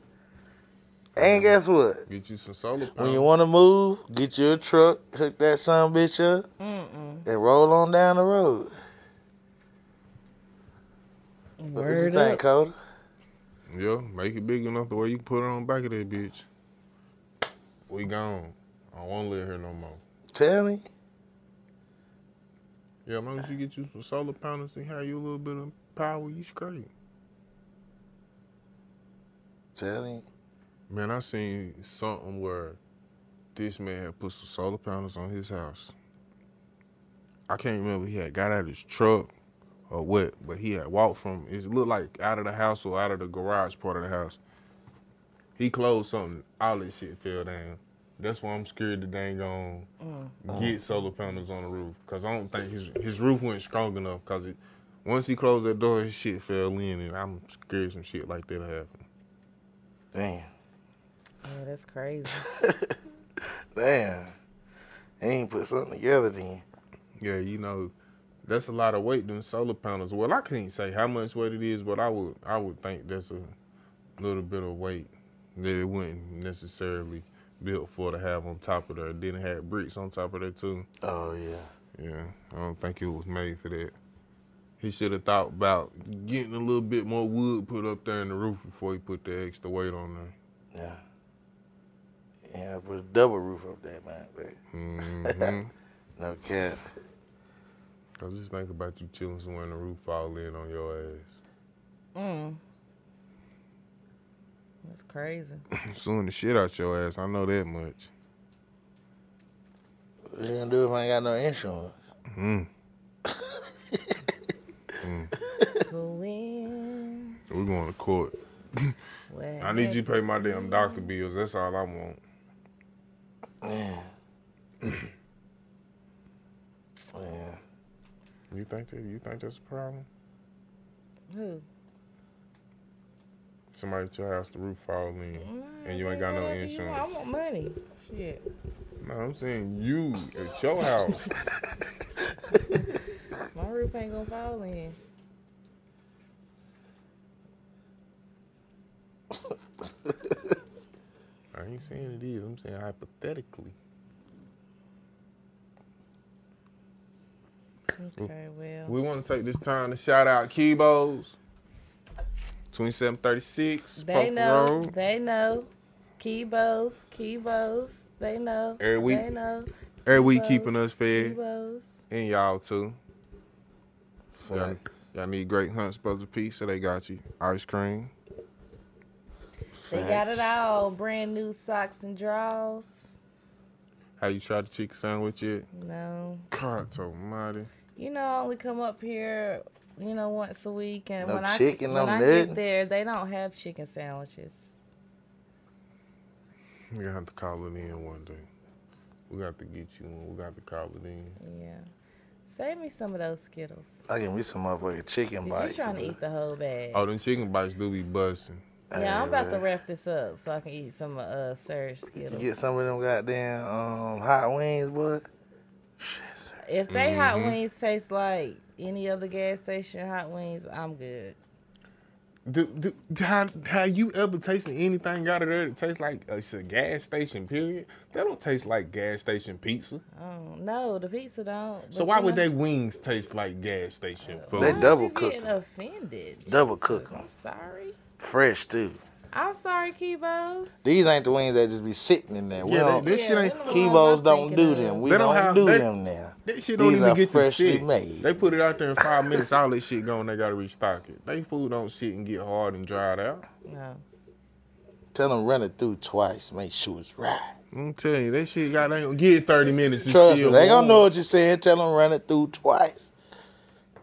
[SPEAKER 4] And guess what?
[SPEAKER 3] Get you some solar panels.
[SPEAKER 4] When you want to move, get you a truck, hook that son bitch up,
[SPEAKER 1] Mm-mm.
[SPEAKER 4] and roll on down the road. What you
[SPEAKER 1] Word
[SPEAKER 4] think,
[SPEAKER 1] up.
[SPEAKER 4] Kota?
[SPEAKER 3] Yeah, make it big enough the way you can put it on the back of that bitch. We gone. I don't want to live here no more.
[SPEAKER 4] Tell me.
[SPEAKER 3] Yeah, as long as you get you some solar panels and have you a little bit of power, you straight.
[SPEAKER 4] Tell me.
[SPEAKER 3] Man, I seen something where this man had put some solar panels on his house. I can't remember he had got out of his truck or what, but he had walked from it looked like out of the house or out of the garage part of the house. He closed something, all this shit fell down. That's why I'm scared the dang on mm. get mm. solar panels on the roof. Cause I don't think his his roof wasn't strong enough. Cause it, once he closed that door, his shit fell in, and I'm scared some shit like that happen.
[SPEAKER 4] Damn.
[SPEAKER 1] Yeah, that's crazy.
[SPEAKER 4] Damn. He ain't put something together then.
[SPEAKER 3] Yeah, you know, that's a lot of weight than solar panels. Well, I can't say how much weight it is, but I would I would think that's a little bit of weight that it wouldn't necessarily built for to have on top of there. Then it had bricks on top of that too.
[SPEAKER 4] Oh, yeah.
[SPEAKER 3] Yeah, I don't think it was made for that. He should have thought about getting a little bit more wood put up there in the roof before he put the extra weight on there.
[SPEAKER 4] Yeah. Yeah, put a double roof up there, man. Baby.
[SPEAKER 3] hmm
[SPEAKER 4] No cap.
[SPEAKER 3] Cause just think about you chilling somewhere and the roof fall in on your ass.
[SPEAKER 1] Mm. That's crazy.
[SPEAKER 3] Suing the shit out your ass. I know that much.
[SPEAKER 4] What you gonna do if I ain't got no insurance?
[SPEAKER 3] Mm.
[SPEAKER 1] to win.
[SPEAKER 3] We're going to court. I need you to pay my damn doctor bills. That's all I want.
[SPEAKER 4] Yeah. yeah.
[SPEAKER 3] You think that? You think that's a problem?
[SPEAKER 1] Who?
[SPEAKER 3] Somebody at your house, the roof fall in, and you ain't got no
[SPEAKER 1] mm, you
[SPEAKER 3] insurance.
[SPEAKER 1] I want money. Shit.
[SPEAKER 3] No, I'm saying you at your house.
[SPEAKER 1] My roof ain't gonna fall in.
[SPEAKER 3] I ain't saying it is. I'm saying hypothetically.
[SPEAKER 1] Okay, well.
[SPEAKER 3] We want to take this time to shout out Kebo's. 2736
[SPEAKER 1] They
[SPEAKER 3] Puffer
[SPEAKER 1] know.
[SPEAKER 3] Road.
[SPEAKER 1] They know. Kebo's. Kebo's. They know.
[SPEAKER 3] Every week.
[SPEAKER 1] They know.
[SPEAKER 3] Every week keeping us fed.
[SPEAKER 1] Kebo's.
[SPEAKER 3] And y'all too. Y'all, y'all need great Hunt Brothers Pizza. They got you. Ice cream.
[SPEAKER 1] They got it all. Brand new socks and drawers.
[SPEAKER 3] How you try the chicken sandwich yet?
[SPEAKER 1] No.
[SPEAKER 3] God almighty.
[SPEAKER 1] You know, I only come up here, you know, once a week, and
[SPEAKER 4] No
[SPEAKER 1] when
[SPEAKER 4] chicken,
[SPEAKER 1] I
[SPEAKER 4] no
[SPEAKER 1] when I
[SPEAKER 4] nothing?
[SPEAKER 1] get there, they don't have chicken sandwiches.
[SPEAKER 3] You have to call it in one day. We got to get you one. We got to call it in.
[SPEAKER 1] Yeah. Save me some of those Skittles.
[SPEAKER 4] I give me some motherfucking chicken
[SPEAKER 1] Cause you
[SPEAKER 4] bites.
[SPEAKER 1] trying to eat the whole bag.
[SPEAKER 3] Oh, them chicken bites do be busting.
[SPEAKER 1] Yeah, I'm about to wrap this up so I can eat some of uh Surge
[SPEAKER 4] You
[SPEAKER 1] Skittles.
[SPEAKER 4] get some of them goddamn um, hot wings, boy. Shit, sir.
[SPEAKER 1] If they hot
[SPEAKER 3] Mm-hmm.
[SPEAKER 1] wings taste like any other gas station hot wings, I'm good.
[SPEAKER 3] Do, do, how, have you ever tasted anything out of there that tastes like uh, it's a gas station, period? That don't taste like gas station pizza.
[SPEAKER 1] Oh no, the pizza don't.
[SPEAKER 3] So why would
[SPEAKER 1] know-
[SPEAKER 3] they wings taste like gas station food?
[SPEAKER 4] They
[SPEAKER 1] Why
[SPEAKER 4] double
[SPEAKER 1] you
[SPEAKER 4] cook
[SPEAKER 1] getting offended.
[SPEAKER 4] Double
[SPEAKER 1] Jesus,
[SPEAKER 4] cook 'em.
[SPEAKER 1] I'm sorry.
[SPEAKER 4] Fresh too.
[SPEAKER 1] I'm sorry, Kebo's.
[SPEAKER 4] These ain't the wings that just be sitting in there. We
[SPEAKER 3] Yeah,
[SPEAKER 4] don't,
[SPEAKER 3] they- This shit ain't-
[SPEAKER 1] them Kebo's
[SPEAKER 4] don't do
[SPEAKER 1] of.
[SPEAKER 4] them. We
[SPEAKER 3] They
[SPEAKER 4] don't,
[SPEAKER 3] don't have-
[SPEAKER 4] do
[SPEAKER 3] they-
[SPEAKER 4] them now.
[SPEAKER 3] That shit don't
[SPEAKER 4] These
[SPEAKER 3] even
[SPEAKER 4] are
[SPEAKER 3] get to
[SPEAKER 4] freshly
[SPEAKER 3] sit.
[SPEAKER 4] made.
[SPEAKER 3] They put it out there in five minutes. All this shit gone. They gotta restock it. They food don't sit and get hard and dried out.
[SPEAKER 1] No.
[SPEAKER 4] Tell them run it through twice. Make sure it's right.
[SPEAKER 3] I'm telling you, that shit got they gonna get thirty minutes. It's
[SPEAKER 4] Trust me,
[SPEAKER 3] still
[SPEAKER 4] they gonna know what you're saying. Tell them run it through twice.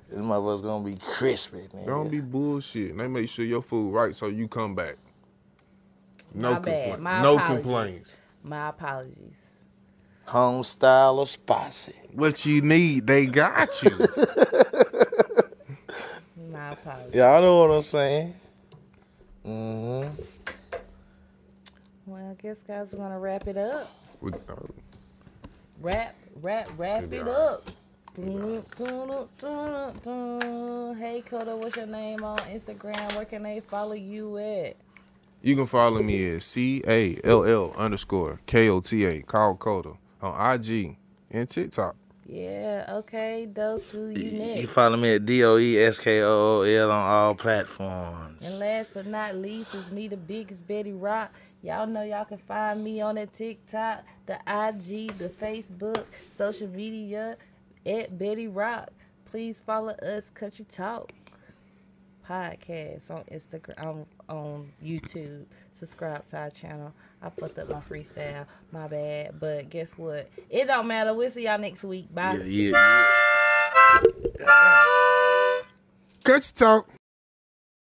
[SPEAKER 4] This motherfucker's gonna be crispy. nigga.
[SPEAKER 3] Don't be bullshit. They make sure your food right so you come back. No
[SPEAKER 1] My bad.
[SPEAKER 3] complaint.
[SPEAKER 1] My
[SPEAKER 3] No
[SPEAKER 1] apologies.
[SPEAKER 3] complaints.
[SPEAKER 1] My apologies.
[SPEAKER 4] home style or spicy.
[SPEAKER 3] What you need, they got you.
[SPEAKER 1] My apologies.
[SPEAKER 4] Y'all know what I'm saying. Mm-hmm.
[SPEAKER 1] Well, I guess guys, we're gonna wrap it up.
[SPEAKER 3] We- uh,
[SPEAKER 1] Wrap, wrap, wrap
[SPEAKER 3] It'll
[SPEAKER 1] it up. Hey, Kota, what's your name on Instagram? Where can they follow you at?
[SPEAKER 3] You can follow me at C A L L underscore K O T A, Call Kota, on IG and TikTok.
[SPEAKER 1] Yeah, okay. Those two, you next.
[SPEAKER 4] You follow me at D O E S K O O L on all platforms.
[SPEAKER 1] And last but not least is me, the biggest Betty Roc. Y'all know y'all can find me on the TikTok, the IG, the Facebook, social media at Betty Roc. Please follow us, Kuntry Talk podcast on Instagram, on, on YouTube. Subscribe to our channel. I fucked up my freestyle, my bad. But guess what? It don't matter. We'll see y'all next week. Bye.
[SPEAKER 4] Yeah, yeah,
[SPEAKER 3] your talk.